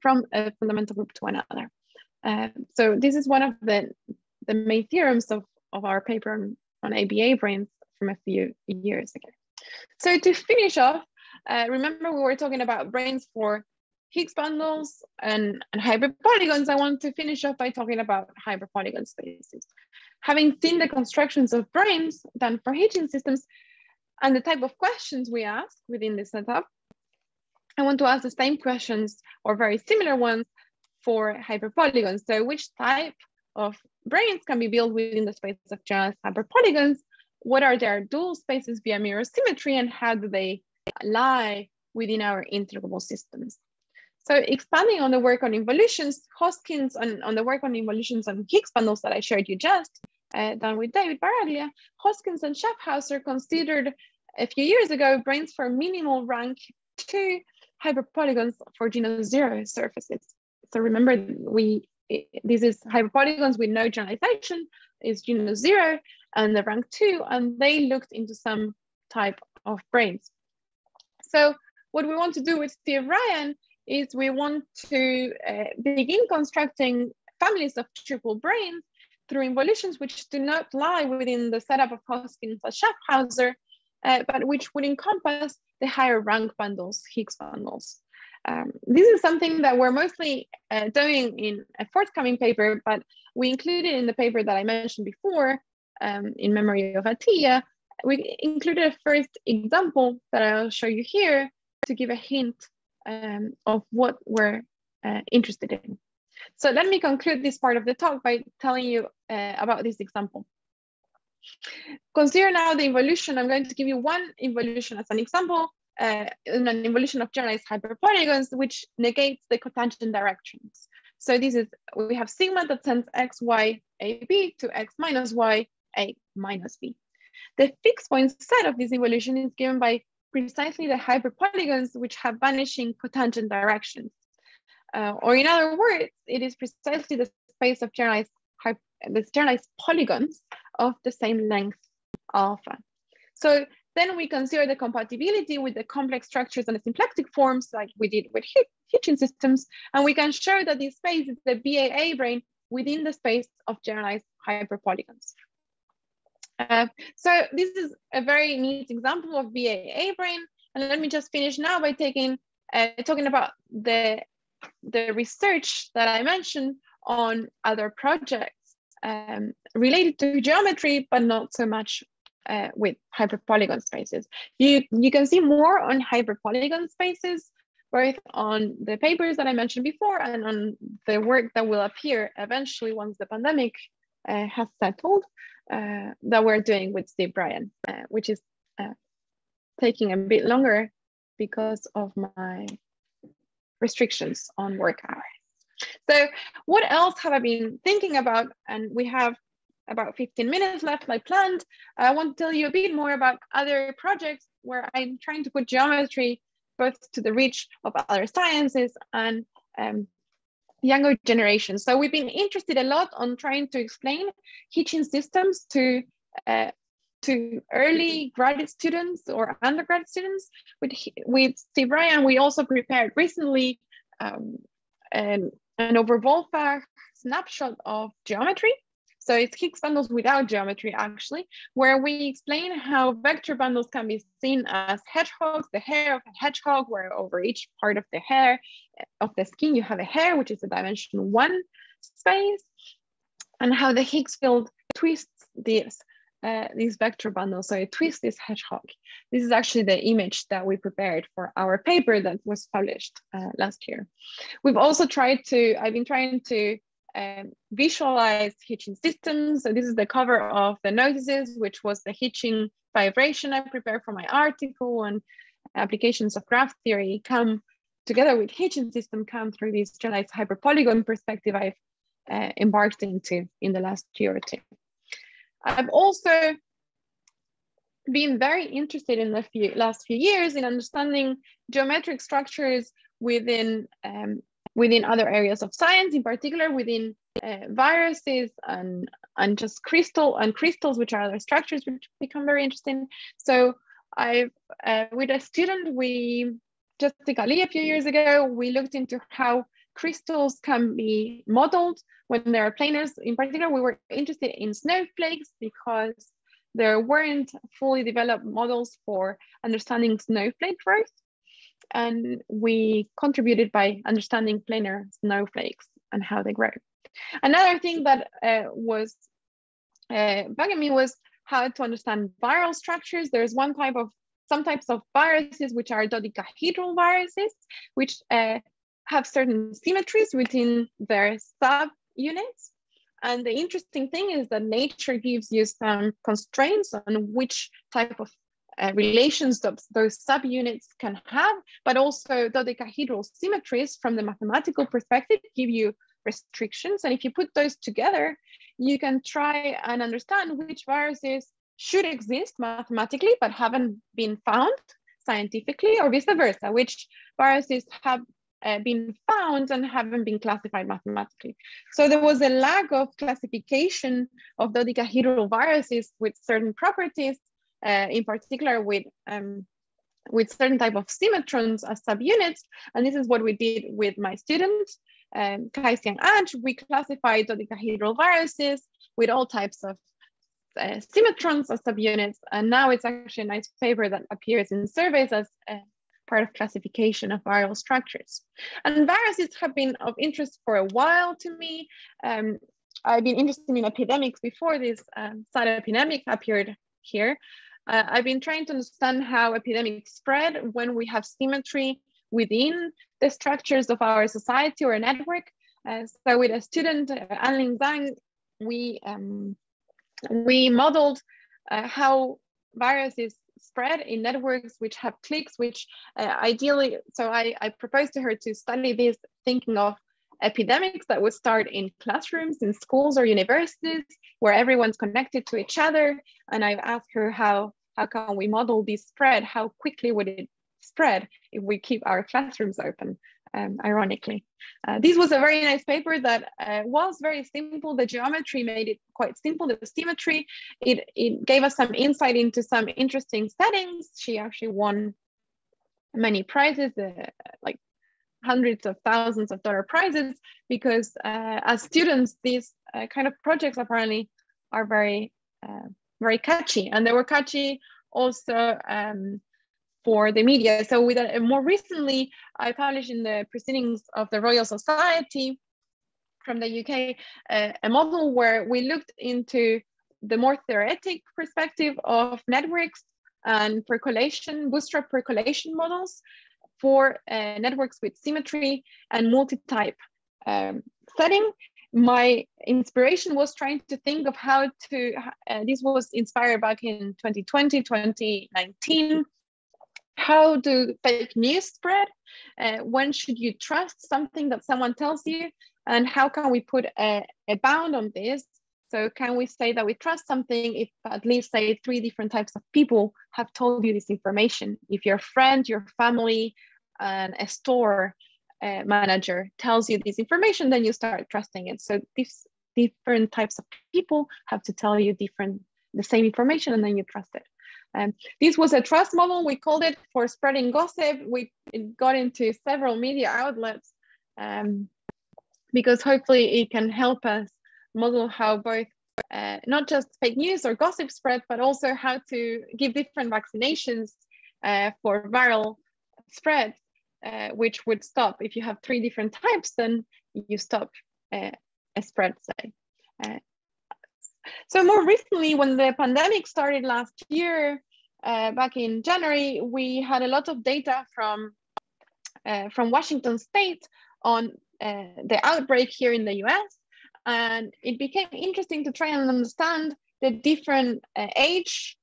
from a fundamental group to another. Uh, so this is one of the, the main theorems of, of our paper on, on ABA branes from a few years ago. So to finish off, uh, remember we were talking about branes for Higgs bundles and, and hyperpolygons. I want to finish off by talking about hyperpolygon spaces. Having seen the constructions of branes done for Hitchin systems and the type of questions we ask within this setup, I want to ask the same questions or very similar ones for hyperpolygons. So which type of branes can be built within the space of just hyperpolygons? What are their dual spaces via mirror symmetry and how do they lie within our integrable systems? So expanding on the work on involutions, Hoskins on, on the work on involutions and Higgs bundles that I shared you just, uh, done with David Baraglia, Hoskins and Schaffhauser considered a few years ago branes for minimal rank two hyperpolygons for genus zero surfaces. So remember, we this is hyperpolygons with no generalization is genus zero and the rank two, and they looked into some type of branes So what we want to do with Steve Rayan is we want to uh, begin constructing families of triple branes through involutions which do not lie within the setup of Hoskins or Schaffhauser, uh, but which would encompass the higher rank bundles, Higgs bundles. Um, this is something that we're mostly uh, doing in a forthcoming paper, but we included in the paper that I mentioned before, um, in memory of Atiyah, we included a first example that I'll show you here to give a hint um, of what we're uh, interested in. So let me conclude this part of the talk by telling you uh, about this example. Consider now the involution. I'm going to give you one involution as an example, uh, an involution of generalized hyperpolygons, which negates the cotangent directions. So this is, we have sigma that sends x, y, a, b to x minus y, a minus b. The fixed point set of this involution is given by precisely the hyperpolygons which have vanishing cotangent directions. Uh, or in other words, it is precisely the space of generalized, the generalized polygons of the same length alpha. So then we consider the compatibility with the complex structures and the symplectic forms like we did with Hitchin systems. And we can show that this space is the BAA brane within the space of generalized hyperpolygons. Uh, so this is a very neat example of BAA brane. And let me just finish now by taking uh, talking about the, the research that I mentioned on other projects um, related to geometry, but not so much uh, with hyperpolygon spaces. You, you can see more on hyperpolygon spaces, both on the papers that I mentioned before and on the work that will appear eventually once the pandemic uh, has settled uh, that we're doing with Steve Rayan, uh, which is uh, taking a bit longer because of my restrictions on work hours. So what else have I been thinking about? And we have about 15 minutes left like planned. I want to tell you a bit more about other projects where I'm trying to put geometry both to the reach of other sciences and um, younger generations. So we've been interested a lot on trying to explain Hitchin systems to uh, to early graduate students or undergrad students. With, with Steve Rayan, we also prepared recently um, an, an Oberwolfach snapshot of geometry so it's Higgs bundles without geometry actually, where we explain how vector bundles can be seen as hedgehogs, the hair of a hedgehog, where over each part of the hair of the skin, you have a hair, which is a dimension one space, and how the Higgs field twists this, uh, these vector bundles. So it twists this hedgehog. This is actually the image that we prepared for our paper that was published uh, last year. We've also tried to, I've been trying to um, visualize Hitchin systems. So this is the cover of the notices, which was the Hitchin fibration I prepared for my article and applications of graph theory come together with Hitchin system come through this generalized hyperpolygon perspective I've uh, embarked into in the last year or two. I've also been very interested in the few, last few years in understanding geometric structures within um, within other areas of science, in particular within uh, viruses and and just crystal and crystals, which are other structures which become very interesting. So I've uh, with a student we Jessica Lee a few years ago we looked into how crystals can be modeled when there are planars. In particular, we were interested in snowflakes because there weren't fully developed models for understanding snowflake growth. And we contributed by understanding planar snowflakes and how they grow. Another thing that uh, was uh, bugging me was how to understand viral structures. There's one type of, some types of viruses, which are dodecahedral viruses, which uh, have certain symmetries within their subunits. And the interesting thing is that nature gives you some constraints on which type of uh, relations those, those subunits can have, but also dodecahedral symmetries from the mathematical perspective give you restrictions. And if you put those together, you can try and understand which viruses should exist mathematically, but haven't been found scientifically, or vice versa, which viruses have uh, been found and haven't been classified mathematically. So there was a lack of classification of dodecahedral viruses with certain properties, uh, in particular with um, with certain type of symmetrons as subunits. And this is what we did with my student, um, Kai-Xiang Aj. We classified dodecahedral viruses with all types of uh, symmetrons as subunits. And now it's actually a nice paper that appears in surveys as uh, part of classification of viral structures. And viruses have been of interest for a while to me. Um, I've been interested in epidemics before this um, epidemic appeared here. Uh, I've been trying to understand how epidemics spread when we have symmetry within the structures of our society or a network. Uh, so with a student, uh, Anling Zhang, we, um, we modeled uh, how viruses spread in networks which have cliques, which uh, ideally, so I, I proposed to her to study this thinking of epidemics that would start in classrooms, in schools or universities, where everyone's connected to each other. And I've asked her how, how can we model this spread? How quickly would it spread if we keep our classrooms open? um, ironically. Uh, this was a very nice paper that uh, was very simple. The geometry made it quite simple, the symmetry. It, it gave us some insight into some interesting settings. She actually won many prizes, uh, like hundreds of thousands of dollar prizes, because uh, as students, these uh, kind of projects apparently are very, uh, very catchy. And they were catchy also um, for the media. So with a, more recently, I published in the Proceedings of the Royal Society from the UK, uh, a model where we looked into the more theoretic perspective of networks and percolation, bootstrap percolation models for uh, networks with symmetry and multi-type um, setting. My inspiration was trying to think of how to, uh, this was inspired back in 2020, 2019, how do fake news spread? Uh, when should you trust something that someone tells you? And how can we put a, a bound on this? So can we say that we trust something if at least say three different types of people have told you this information? If your friend, your family, and a store uh, manager tells you this information, then you start trusting it. So these different types of people have to tell you different the same information and then you trust it. Um, this was a trust model, we called it for spreading gossip. We got into several media outlets um, because hopefully it can help us model how both uh, not just fake news or gossip spread, but also how to give different vaccinations uh, for viral spread, uh, which would stop. If you have three different types, then you stop uh, a spread, say. Uh, so more recently, when the pandemic started last year, uh, back in January, we had a lot of data from, from Washington state on the outbreak here in the US. And it became interesting to try and understand the different uh, age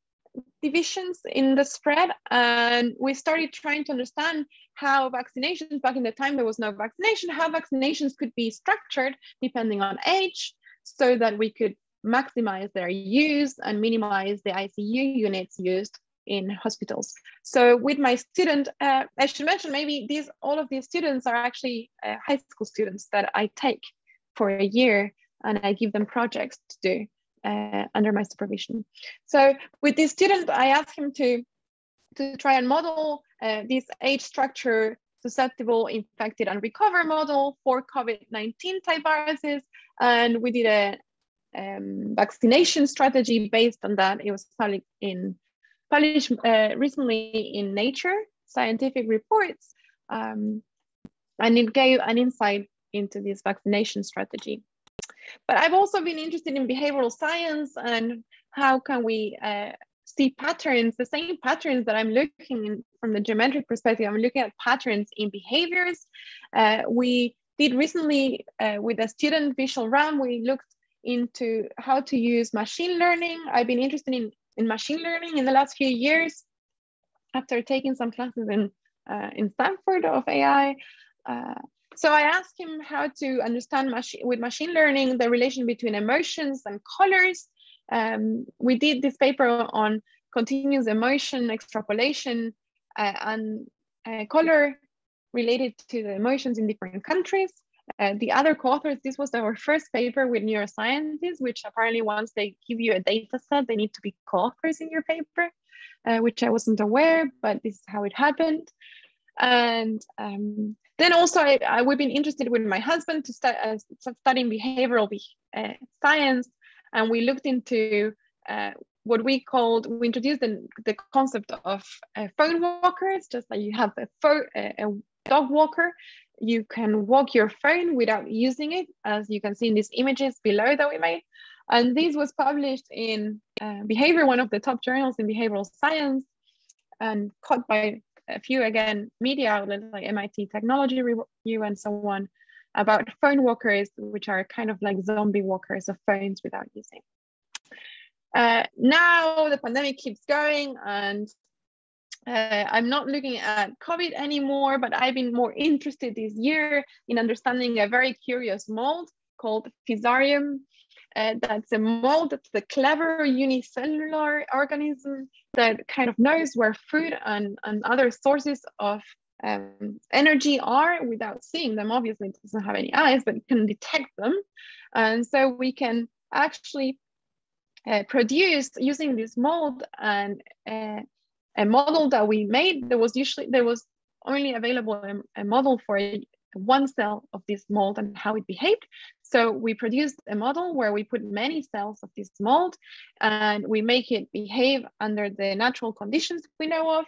divisions in the spread. And we started trying to understand how vaccinations, back in the time there was no vaccination, how vaccinations could be structured depending on age so that we could maximize their use and minimize the ICU units used in hospitals. So with my student, uh, I should mention maybe these all of these students are actually uh, high school students that I take for a year and I give them projects to do uh, under my supervision. So with this student, I asked him to, to try and model uh, this age structure susceptible, infected, and recover model for COVID-19 type viruses. And we did a um, vaccination strategy based on that. It was published in published uh, recently in Nature scientific reports, um, and it gave an insight into this vaccination strategy. But I've also been interested in behavioral science and how can we uh, see patterns, the same patterns that I'm looking in, from the geometric perspective, I'm looking at patterns in behaviors. Uh, we did recently uh, with a student visual RAM, we looked into how to use machine learning. I've been interested in, in machine learning in the last few years after taking some classes in, uh, in Stanford of AI. So I asked him how to understand machine, with machine learning the relation between emotions and colors. Um, we did this paper on continuous emotion extrapolation uh, and uh, color related to the emotions in different countries. Uh, the other co-authors, this was our first paper with neuroscientists, which apparently once they give you a data set, they need to be co-authors in your paper, uh, which I wasn't aware, but this is how it happened. And um, then also, I, I we've been interested with my husband to start uh, studying behavioral be uh, science, and we looked into uh, what we called we introduced the, the concept of uh, phone walkers, just like you have a, a dog walker. You can walk your phone without using it, as you can see in these images below that we made. And this was published in uh, Behavior, one of the top journals in behavioral science, and caught by a few again media outlets like MIT Technology Review and so on about phone walkers, which are kind of like zombie walkers of phones without using. Uh, now the pandemic keeps going and uh, I'm not looking at COVID anymore, but I've been more interested this year in understanding a very curious mold called Physarum, uh, that's a mold, that's a clever unicellular organism that kind of knows where food and, and other sources of um, energy are without seeing them. Obviously, it doesn't have any eyes, but it can detect them. And so we can actually uh, produce using this mold and uh, a model that we made. There was usually, there was only available a, a model for a, one cell of this mold and how it behaved. So we produced a model where we put many cells of this mold and we make it behave under the natural conditions we know of.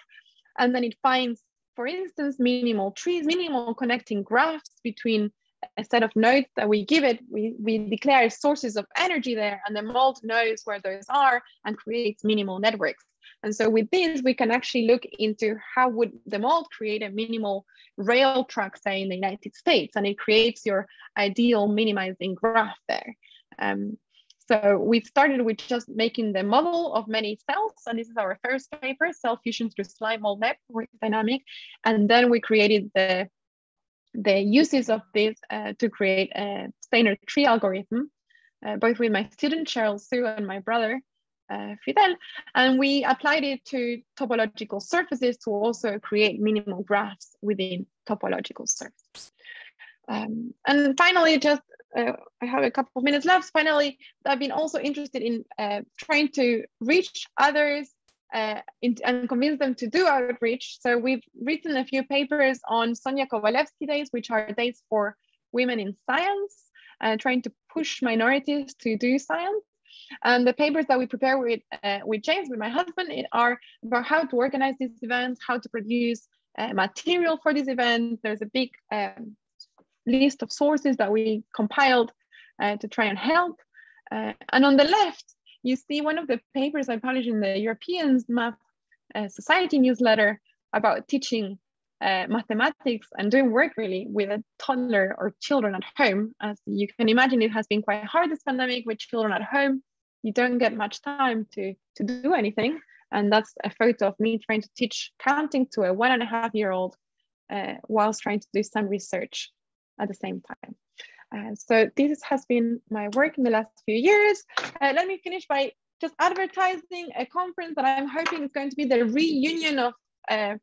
And then it finds, for instance, minimal trees, minimal connecting graphs between a set of nodes that we give it. We, we declare sources of energy there and the mold knows where those are and creates minimal networks. And so with this, we can actually look into how would the mold create a minimal rail track, say in the United States, and it creates your ideal minimizing graph there. Um, so we've started with just making the model of many cells, and this is our first paper, cell fusion through slime mold network dynamic. And then we created the, the uses of this uh, to create a Steiner tree algorithm, uh, both with my student Cheryl Sue and my brother, uh, Fidel, and we applied it to topological surfaces to also create minimal graphs within topological surfaces. Um, and finally, just uh, I have a couple of minutes left. Finally, I've been also interested in uh, trying to reach others uh, in, and convince them to do outreach. So we've written a few papers on Sonia Kovalevsky Days, which are days for women in science, uh, trying to push minorities to do science. And the papers that we prepare with, uh, with James, with my husband, are about how to organize these events, how to produce uh, material for these events. There's a big um, list of sources that we compiled uh, to try and help. Uh, and on the left, you see one of the papers I published in the European Math uh, Society newsletter about teaching uh, mathematics and doing work really with a toddler or children at home. As you can imagine, it has been quite hard this pandemic with children at home you don't get much time to to do anything and that's a photo of me trying to teach counting to a one and a half year old uh, whilst trying to do some research at the same time Uh, so this has been my work in the last few years. Uh, let me finish by just advertising a conference that I'm hoping is going to be the reunion of, uh,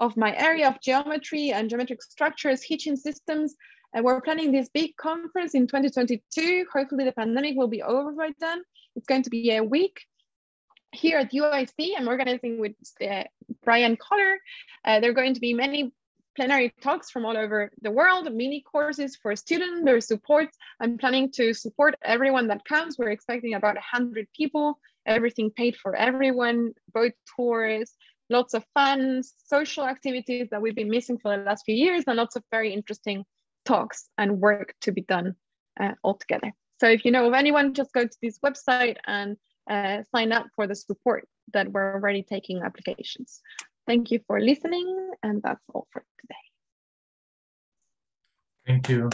of my area of geometry and geometric structures, Hitchin systems. And we're planning this big conference in 2022. Hopefully the pandemic will be over by then. It's going to be a week here at UIC. I'm organizing with uh, Brian Collier. Uh, there are going to be many plenary talks from all over the world, mini courses for students, there's support. I'm planning to support everyone that comes. We're expecting about 100 people, everything paid for everyone, boat tours, lots of fun, social activities that we've been missing for the last few years, and lots of very interesting talks and work to be done uh, all together. So if you know of anyone, just go to this website and uh, sign up for the support that we're already taking applications. Thank you for listening, and that's all for today. Thank you.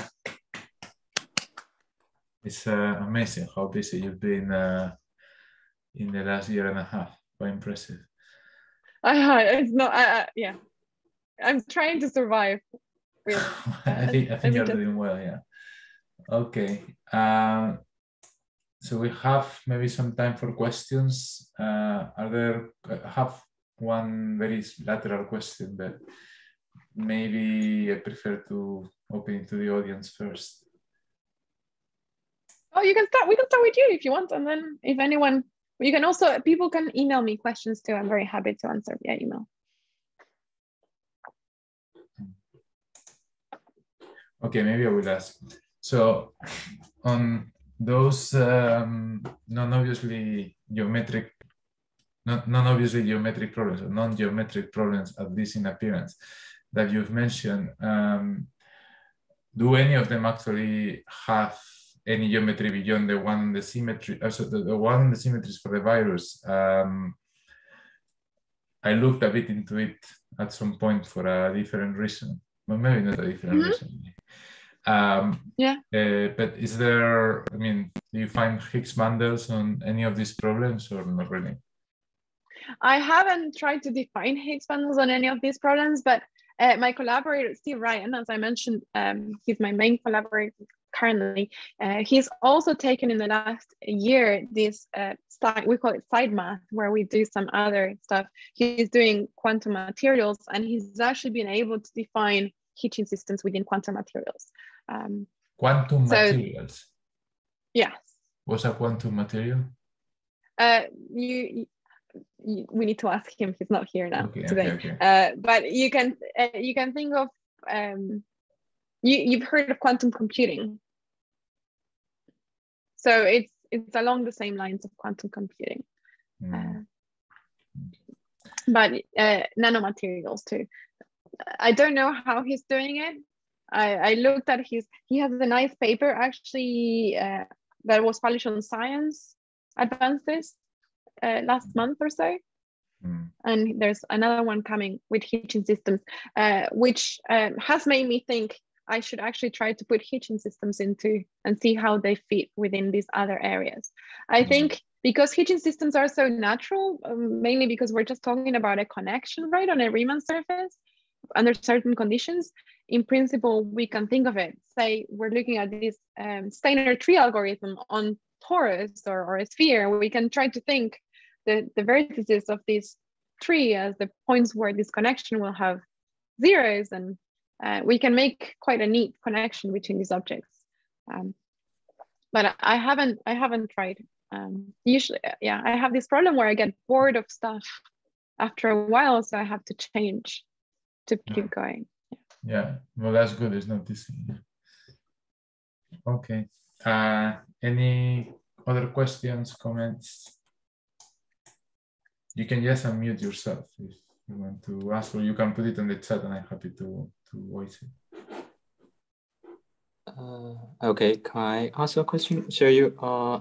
It's uh, amazing how busy you've been uh, in the last year and a half. Quite impressive. Uh, it's not, uh, yeah. I'm trying to survive. With, I think, I think you're doing well, yeah. Okay. Um, so we have maybe some time for questions. Uh, are there, uh, have one very lateral question, but maybe I prefer to open it to the audience first. Oh, you can start. We can start with you if you want, and then if anyone, you can also people can email me questions too. I'm very happy to answer via email. Okay, maybe I will ask. So, on those um, non-obviously geometric non-obviously geometric problems or non-geometric problems, at least in appearance, that you've mentioned, um, do any of them actually have any geometry beyond the one the symmetry, also uh, the, the one the symmetries for the virus? Um, I looked a bit into it at some point for a different reason, but maybe not a different mm -hmm. reason. Um, yeah. Uh, but is there, I mean, do you find Higgs bundles on any of these problems or not really? I haven't tried to define Higgs bundles on any of these problems, but uh, my collaborator, Steve Rayan, as I mentioned, um, he's my main collaborator currently. Uh, he's also taken in the last year this uh, side, we call it side math, where we do some other stuff. He's doing quantum materials, and he's actually been able to define Hitchin systems within quantum materials. Um, quantum so, materials. Yes. What's a quantum material? Uh, you we need to ask him. He's not here now okay, today. Okay, okay. Uh, but you can uh, you can think of um, you you've heard of quantum computing. So it's it's along the same lines of quantum computing, mm. uh, but uh, nanomaterials too. I don't know how he's doing it. I, I looked at his. He has a nice paper actually uh, that was published on Science Advances uh, last month or so. Mm. And there's another one coming with Hitchin systems, uh, which um, has made me think I should actually try to put Hitchin systems into and see how they fit within these other areas. I mm. think because Hitchin systems are so natural, um, mainly because we're just talking about a connection, right, on a Riemann surface under certain conditions, in principle, we can think of it. Say we're looking at this um, Steiner tree algorithm on torus or, or a sphere, we can try to think the, the vertices of this tree as the points where this connection will have zeros and uh, we can make quite a neat connection between these objects. Um, but I haven't, I haven't tried. Um, usually, yeah, I have this problem where I get bored of stuff after a while, so I have to change to yeah. keep going. Yeah. yeah, well, that's good. It's not this. Okay. Uh, any other questions, comments? you can just unmute yourself if you want to ask, or you can put it in the chat, and I'm happy to to voice it. Uh, okay, can I ask a question? So you uh,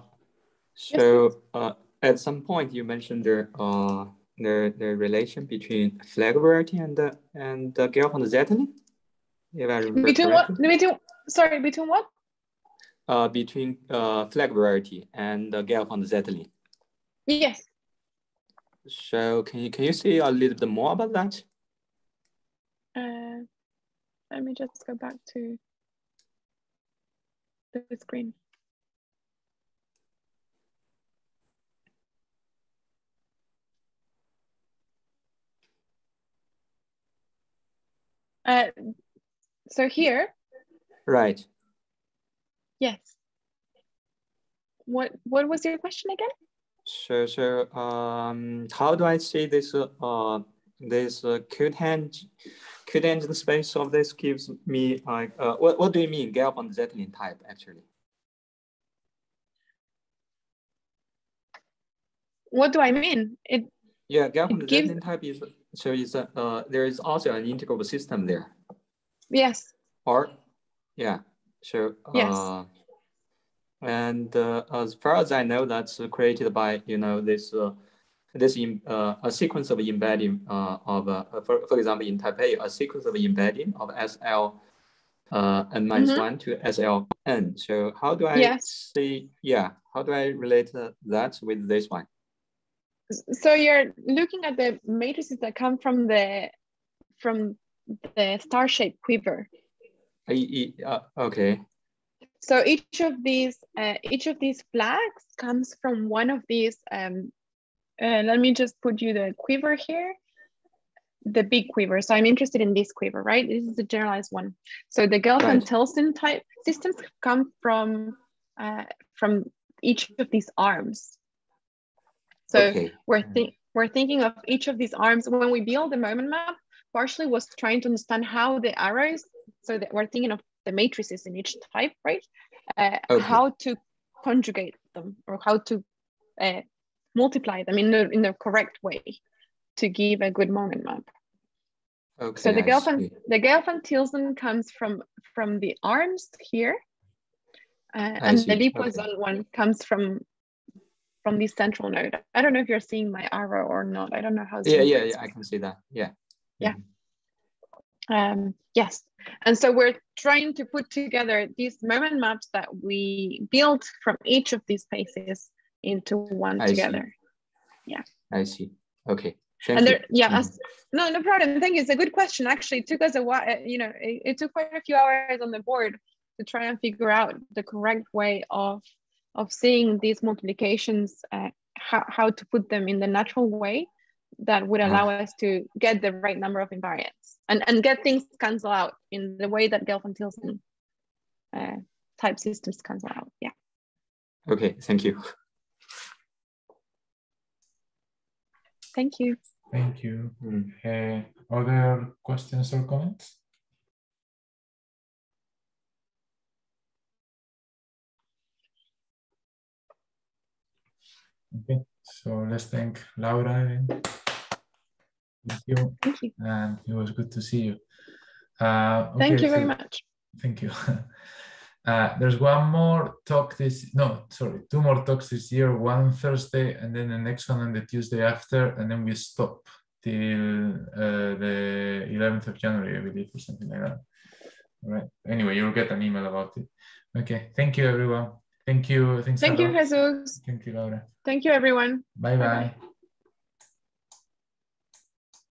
so uh, at some point you mentioned the uh the the relation between flag variety and the and the Gelfand-Tsetlin. between what? Between sorry, between what? Uh, between uh flag variety and the Gelfand-Tsetlin. Yes. So can you can you say a little bit more about that? Uh, let me just go back to. the screen. Uh, so here. Right. Yes. What What was your question again? So so um, how do I see this uh this uh, cotangent cotangent space of this gives me like uh, what what do you mean Gelfand Tsetlin type actually? What do I mean? It yeah, Gelfand gives... Tsetlin type is so is a, uh, there is also an integrable system there. Yes. Or yeah, so yes. Uh, and uh, as far as I know, that's created by you know this uh, this in, uh, a sequence of embedding uh, of uh, for, for example in Taipei A sequence of embedding of SL uh, n minus mm -hmm. one to SL n. So how do I yes. see? Yeah, how do I relate that with this one? So you're looking at the matrices that come from the from the star-shaped quiver. Uh, okay. So each of these uh, each of these flags comes from one of these. Um, uh, let me just put you the quiver here, the big quiver. So I'm interested in this quiver, right? This is the generalized one. So the Gelfand-Tsetlin right. type systems come from uh, from each of these arms. So okay. we're think we're thinking of each of these arms when we build the moment map. Partially was trying to understand how the arrows. So that we're thinking of the matrices in each type, right? Uh, okay. How to conjugate them or how to uh, multiply them in the, in the correct way to give a good moment map. Okay, so the Gelfand, the Gelfand-Tsetlin comes from from the arms here, uh, and see. the Lie-Poisson okay. one comes from from the central node. I don't know if you're seeing my arrow or not. I don't know how. Yeah, yeah, yeah. I can see that. Yeah. Yeah. Mm -hmm. Um, yes, and so we're trying to put together these moment maps that we built from each of these spaces into one I together. See. Yeah. I see. Okay. Thank and there, you. yeah, mm -hmm. no, no problem. Thank you. It's a good question. Actually, it took us a while. Uh, you know, it, it, took quite a few hours on the board to try and figure out the correct way of of seeing these multiplications, uh, how, how to put them in the natural way that would allow us to get the right number of invariants and, and get things cancel out in the way that Gelfand-Tsetlin uh, type systems cancel out. Yeah. Okay, thank you. Thank you. Thank you. Uh, other questions or comments? Okay, so let's thank Laura. Thank you. Thank you. And it was good to see you. Uh, okay, thank you very so, much. Thank you. Uh, there's one more talk this, no, sorry, two more talks this year, one Thursday and then the next one on the Tuesday after, and then we stop till uh, the 11th of January, I believe, or something like that. All right. Anyway, you'll get an email about it. Okay. Thank you, everyone. Thank you. Thanks Thank you, Jesus. Thank you, Laura. Thank you, everyone. Bye-bye.